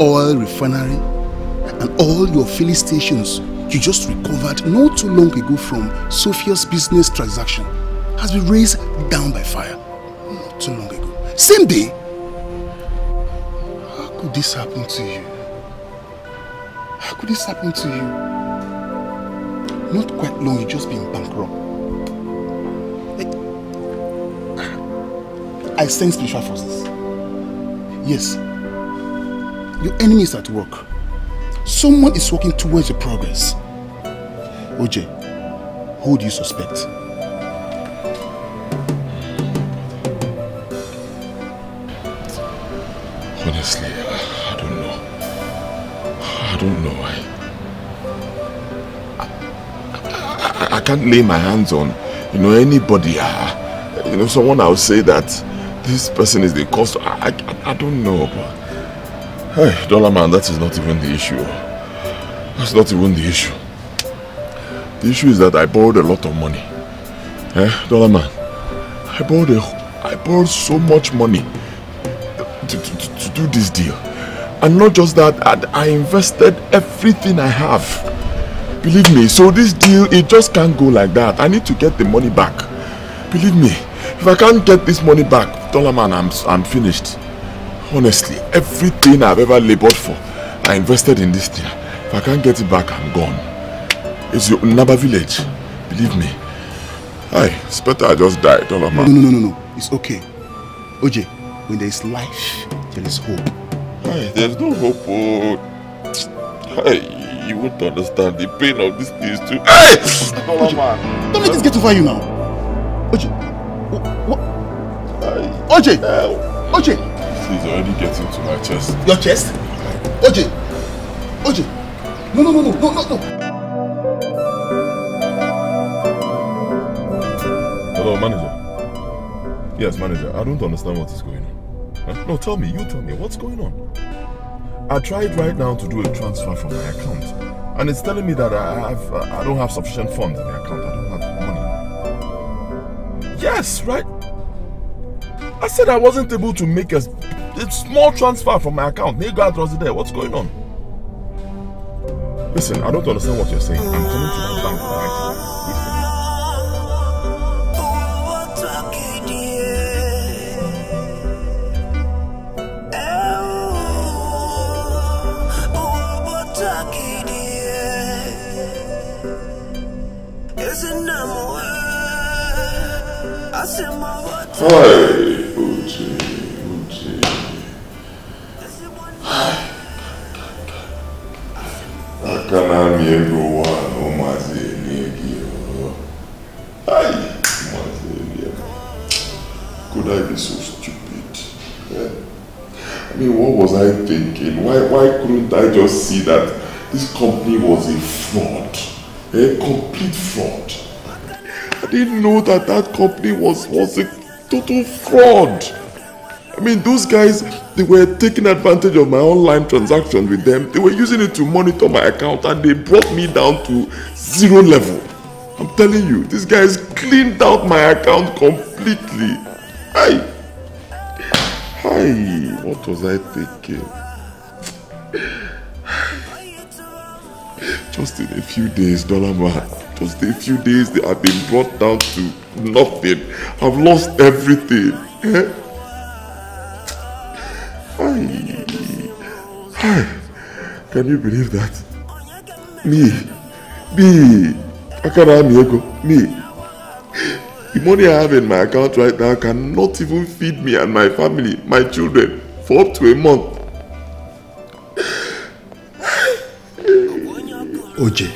Oil refinery and all your filling stations you just recovered not too long ago from Sophia's business transaction has been razed down by fire not too long ago. Same day. How could this happen to you? How could this happen to you? Not quite long, you just been bankrupt. I sense spiritual forces. Yes. Your enemy is at work. Someone is working towards your progress. OJ, who do you suspect? Honestly, I, don't know. I don't know. I, I, I, I can't lay my hands on, you know, anybody. I, you know, someone I'll say that this person is the cause. I, I, I don't know, but hey, Dollar Man, that is not even the issue. That's not even the issue. The issue is that I borrowed a lot of money. Eh, Dollar Man, I borrowed a, I borrowed so much money to, to, to, do this deal. And not just that, I, I invested everything I have. Believe me, so this deal, it just can't go like that. I need to get the money back. Believe me, if I can't get this money back, Dollar Man, I'm, I'm finished. Honestly, everything I've ever labored for, I invested in this thing. If I can't get it back, I'm gone. It's your Naba village. Believe me. Hi, it's better I just died, Dollar No, Man. no, no, no, no. It's okay. OJ, when there is life, there is hope. Hi, there's no hope. Oh. Hey, you won't understand the pain of this thing is too. Hey! Man. Don't let this get over you now. OJ, wh- what? OJ, She's already getting to my chest. your chest? OJ, OJ, no, no, no, no, no, no, no. Hello, manager. Yes, manager. I don't understand what is going on. Huh? No, tell me. You tell me. What's going on? I tried right now to do a transfer from my account, and it's telling me that I have uh, I don't have sufficient funds in the account. I don't have money. Yes, right. I said I wasn't able to make a, a small transfer from my account. Negad was there. What's going on? Listen, I don't understand what you're saying. I'm coming to my bank right. Hi, Uchi. Akana mi ego wa o mazi ni egi o. Ay, mazi ni ego. Could I be so stupid? Eh? I mean, what was I thinking? Why, why couldn't I just see that this company was a fraud? A complete fraud. I didn't know that that company was, was a total fraud. I mean, those guys, they were taking advantage of my online transactions with them. They were using it to monitor my account and they brought me down to zero level. I'm telling you, these guys cleaned out my account completely. Hi. Hi. What was I thinking? Just in a few days, Dollar Man, just in a few days, they have been brought down to nothing. I've lost everything. Eh? Hi. Can you believe that? Me. Me. Akara Amiego. Me. Me. The money I have in my account right now cannot even feed me and my family, my children, for up to a month. OJ,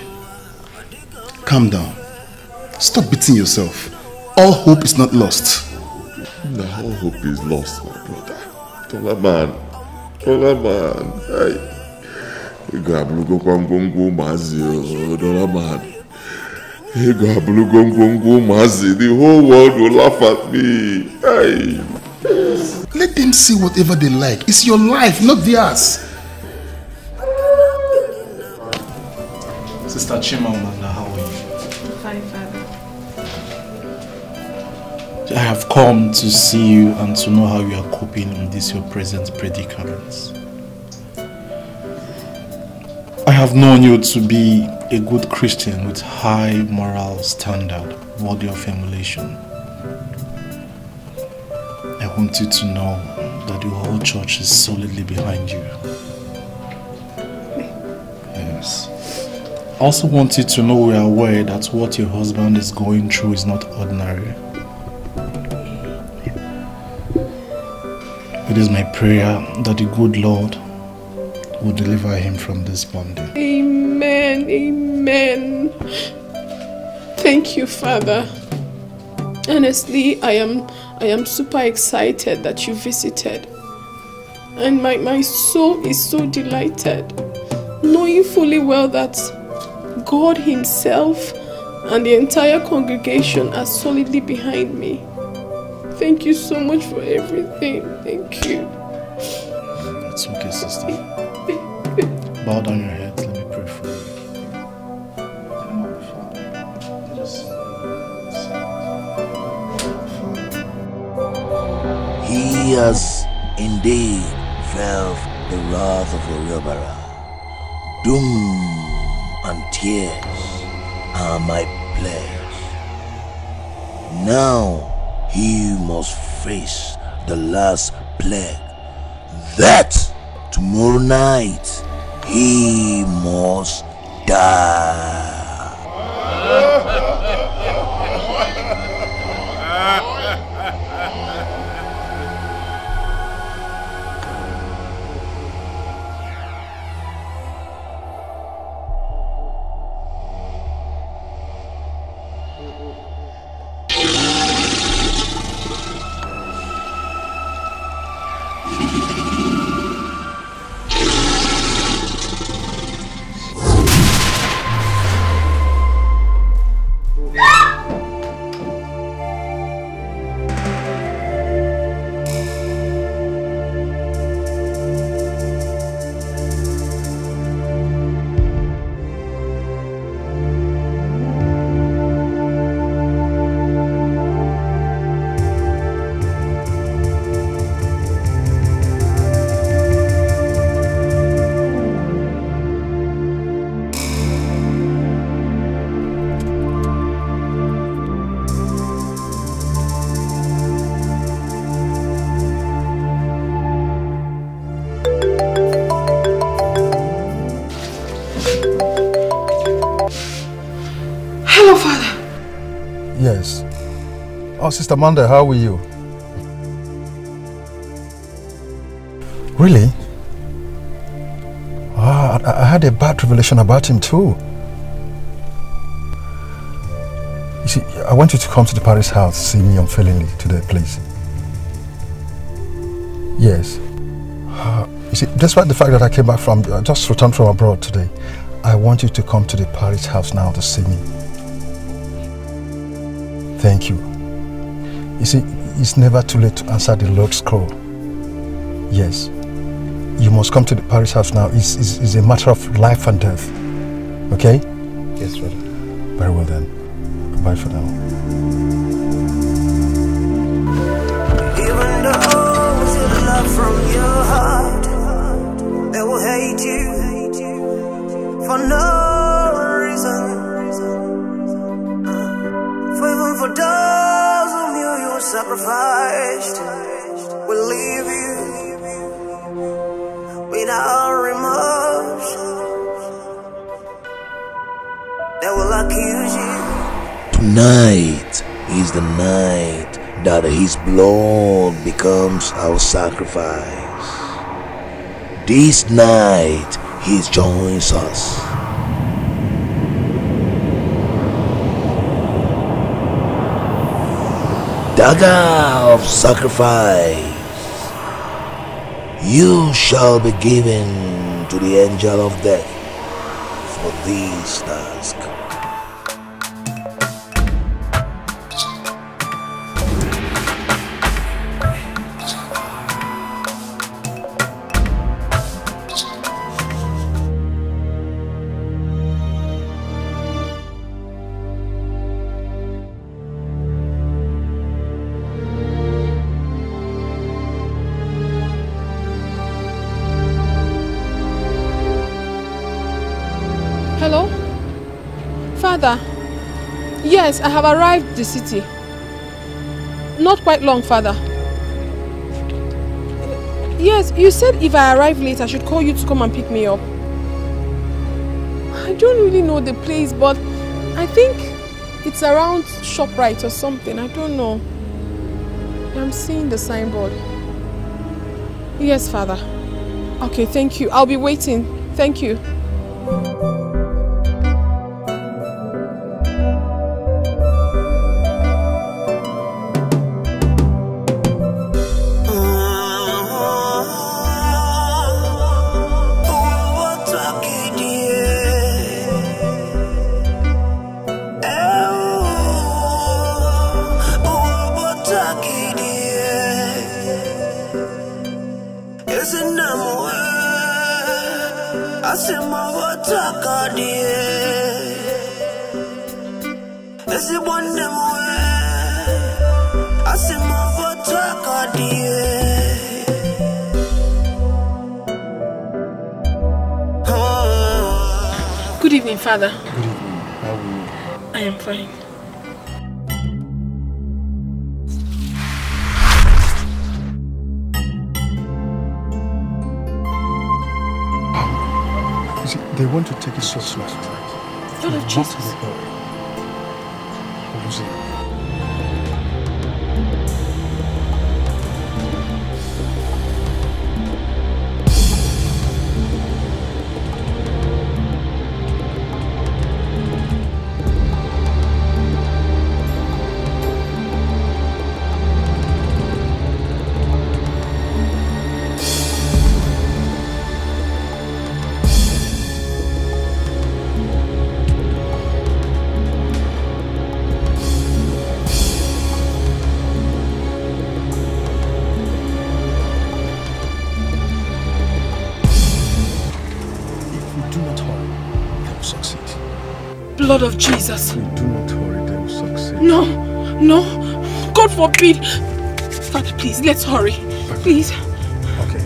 calm down. Stop beating yourself. All hope is not lost. The whole hope is lost, my brother. Dollar man. Tola man. Hey. Ego abulugo kwa ngwongwo mazi o, Tola man. Ego abulugo ngwongwo mazi. The whole world will laugh at me. Hey. Let them say whatever they like. It's your life, not theirs. Sister Chimamanda, I have come to see you and to know how you are coping in this your present predicament. I have known you to be a good Christian with high moral standard, worthy of emulation. I want you to know that the whole church is solidly behind you. Yes. I also want you to know we are aware that what your husband is going through is not ordinary. It is my prayer that the good Lord will deliver him from this bondage. Amen. Amen. Thank you, Father. Honestly, I am I am super excited that you visited. And my, my soul is so delighted, knowing fully well that God Himself and the entire congregation are solidly behind me. Thank you so much for everything. Thank you. It's okay, sister. Bow down your head. Let me pray for you. He has indeed felt the wrath of the Rebara. Doom and tears are my pledge. Now he must face the last plague. That tomorrow night he must die. Amanda, how are you? Really? Ah, I, I had a bad revelation about him too. You see, I want you to come to the parish house, see me unfailingly today, please. Yes. Ah, you see, despite the fact that I came back from, I just returned from abroad today, I want you to come to the parish house now to see me. Thank you. You see, it's never too late to answer the Lord's call. Yes. You must come to the parish house now. It's, it's, it's a matter of life and death. Okay? Yes, brother. Very well then. Goodbye for now. Even those who love from your heart, they will hate you for no reason. For even for those sacrificed, will leave you without remorse. They will accuse you. Tonight is the night that his blood becomes our sacrifice. This night he joins us. Dagger of sacrifice. You shall be given to the angel of death for this task. Yes, I have arrived the city. Not quite long, Father. Yes, you said if I arrive late, I should call you to come and pick me up. I don't really know the place, but I think it's around ShopRite or something. I don't know. I'm seeing the signboard. Yes, Father. Okay, thank you. I'll be waiting. Thank you. Good evening, Father. Good evening. How are you? I am fine. Um, you see, they want to take it so slow. Lord of Jesus. Lucy. If Blood of Jesus. We do not hurry, they will succeed. No, no. God forbid. Father, please, let's hurry. Please. Okay.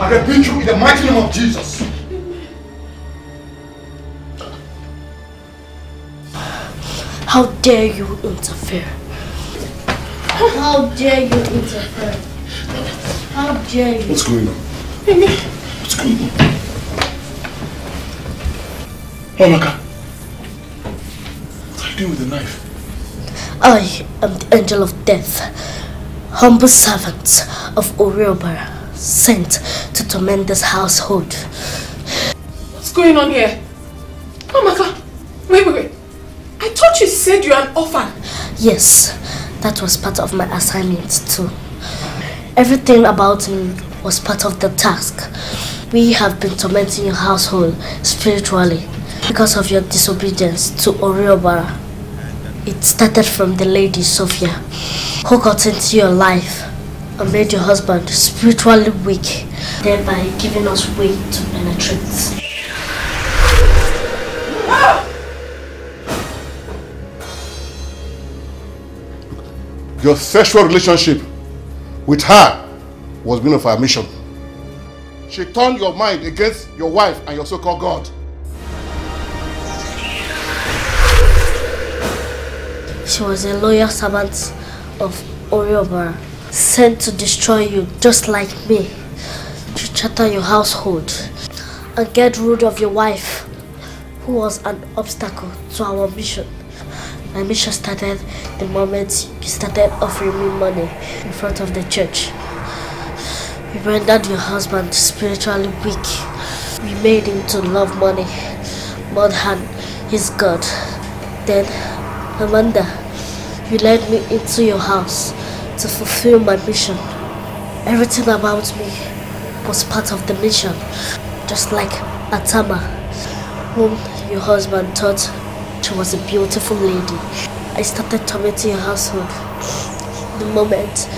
I rebuke you in the mighty dare you interfere? How dare you interfere? How dare you? What's going on? What's going on? Oh, Onaka, what are you doing with the knife? I am the angel of death, humble servant of Oriobara. sent to torment this household. What's going on here? Said you're an orphan. Yes, that was part of my assignment too. Everything about me was part of the task. We have been tormenting your household spiritually because of your disobedience to Oriobara. It started from the lady Sophia, who got into your life and made your husband spiritually weak, thereby giving us way to penetrate. Your sexual relationship with her was being of our mission. She turned your mind against your wife and your so-called God. She was a loyal servant of Oriobara, sent to destroy you just like me, to shatter your household, and get rid of your wife, who was an obstacle to our mission. My mission started the moment you started offering me money in front of the church. We rendered your husband spiritually weak. We made him to love money more than his God. Then, Amanda, you led me into your house to fulfill my mission. Everything about me was part of the mission, just like Atama, whom your husband thought she was a beautiful lady. I started tormenting your household. The moment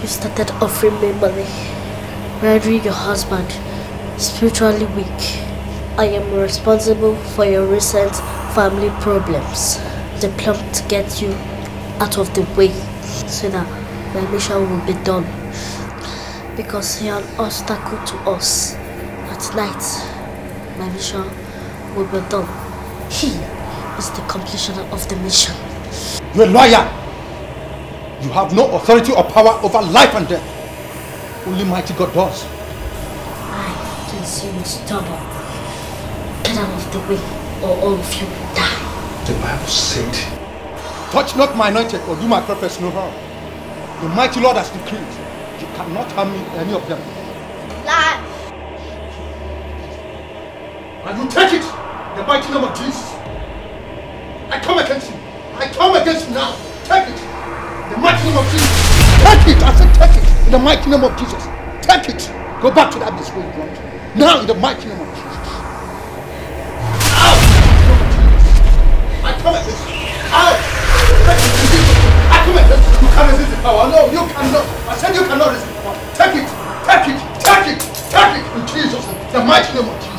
you started offering me money, rendering your husband spiritually weak, I am responsible for your recent family problems. The plan to get you out of the way so that my mission will be done. Because you're an obstacle to us. At night, my mission will be done. He is the completion of the mission. You're a liar. You have no authority or power over life and death. Only mighty God does. I can see you stubborn. Get out of the way or all of you will die. The Bible said, Touch not my anointed or do my prophets no harm. The mighty Lord has decreed, you cannot harm me, any of them. Lie! And you take it the mighty name of Jesus. I come against you. I come against you now. Take it. In the mighty name of Jesus. Take it. I said take it. In the mighty name of Jesus. Take it. Go back to that place where you belong to. Now in the mighty name of Jesus. Out. I come against you. Out. I come against you. You can't resist the power. No, you cannot. I said you cannot resist the power. Take it. Take it. Take it. Take it. In Jesus' name. The mighty name of Jesus.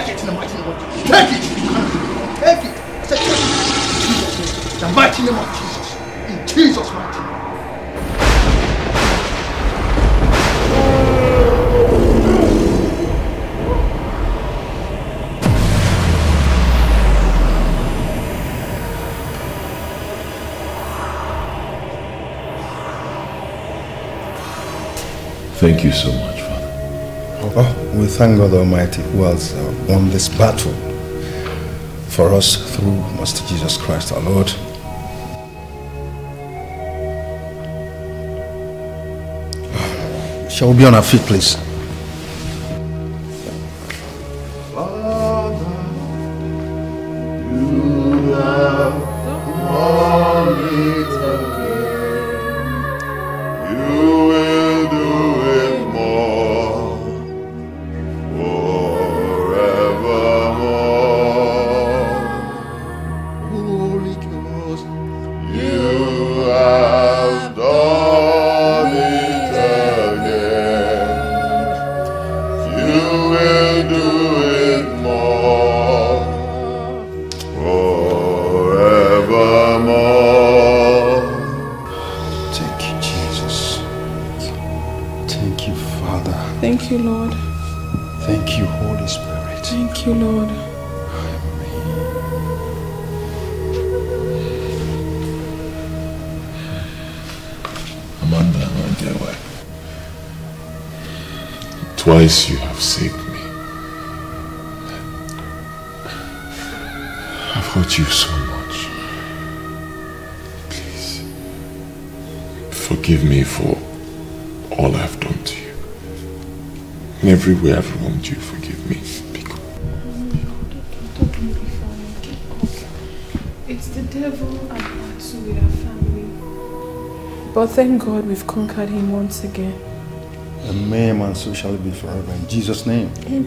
Take it in the mighty name of Jesus. Take it. Take it. Say, take it. In The mighty name of Jesus. In Jesus' mighty name. Thank you so much. Oh, we thank God Almighty who has uh, won this battle for us through Master Jesus Christ our Lord. Shall we be on our feet, please? Thank God we've conquered him once again. Amen, and so shall it be forever. In Jesus' name. Amen.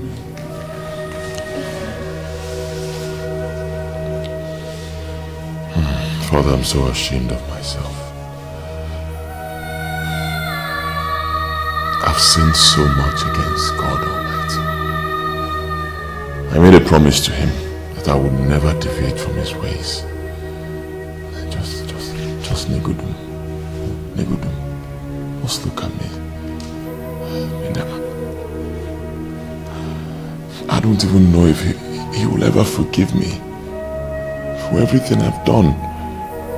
Father, I'm so ashamed of myself. I've sinned so much against God Almighty. I made a promise to Him that I would never deviate from His ways. Just, just, just Negudum. Negudum. Don't even know if he, he will ever forgive me for everything I've done,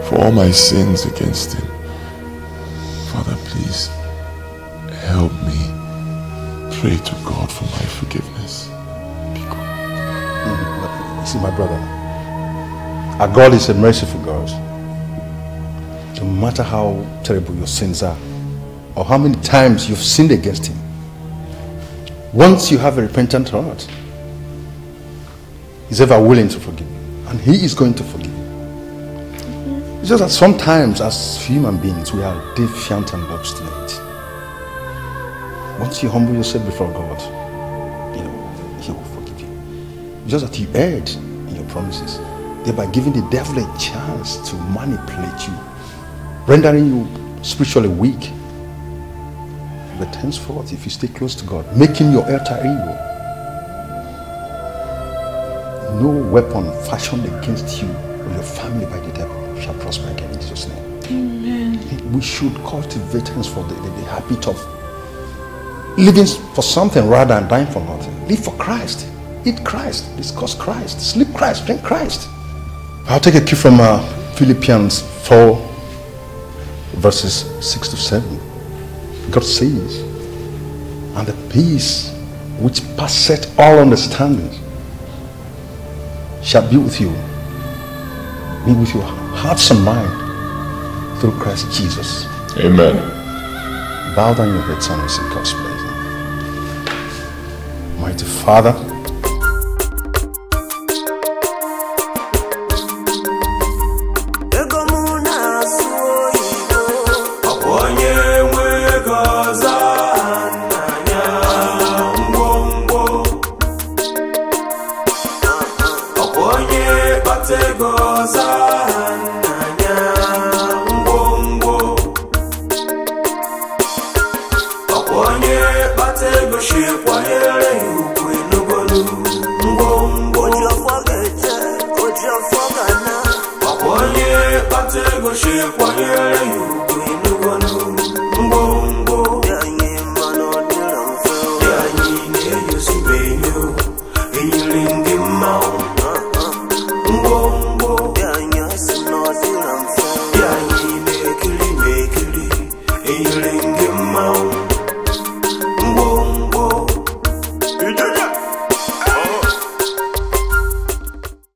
for all my sins against Him. Father, please help me pray to God for my forgiveness. You see, my brother, our God is a merciful God. No matter how terrible your sins are, or how many times you've sinned against Him, once you have a repentant heart, He's ever willing to forgive you. And He is going to forgive you. It's just that sometimes, as human beings, we are defiant and obstinate. Once you humble yourself before God, you know, He will forgive you. It's just that you erred in your promises, thereby giving the devil a chance to manipulate you, rendering you spiritually weak. But henceforth, if you stay close to God, Him your alter ego, weapon fashioned against you or your family by the devil shall prosper again in Jesus' name. Amen. We should cultivate henceforth the, the, the habit of living for something rather than dying for nothing. Live for Christ. Eat Christ. Discuss Christ. Sleep Christ. Drink Christ. I'll take a cue from uh, Philippians 4, verses 6 to 7. God says, And the peace which passeth all understanding shall be with you. Be with your hearts and mind through Christ Jesus. Amen. Bow down your heads and receive God's blessing. Mighty Father,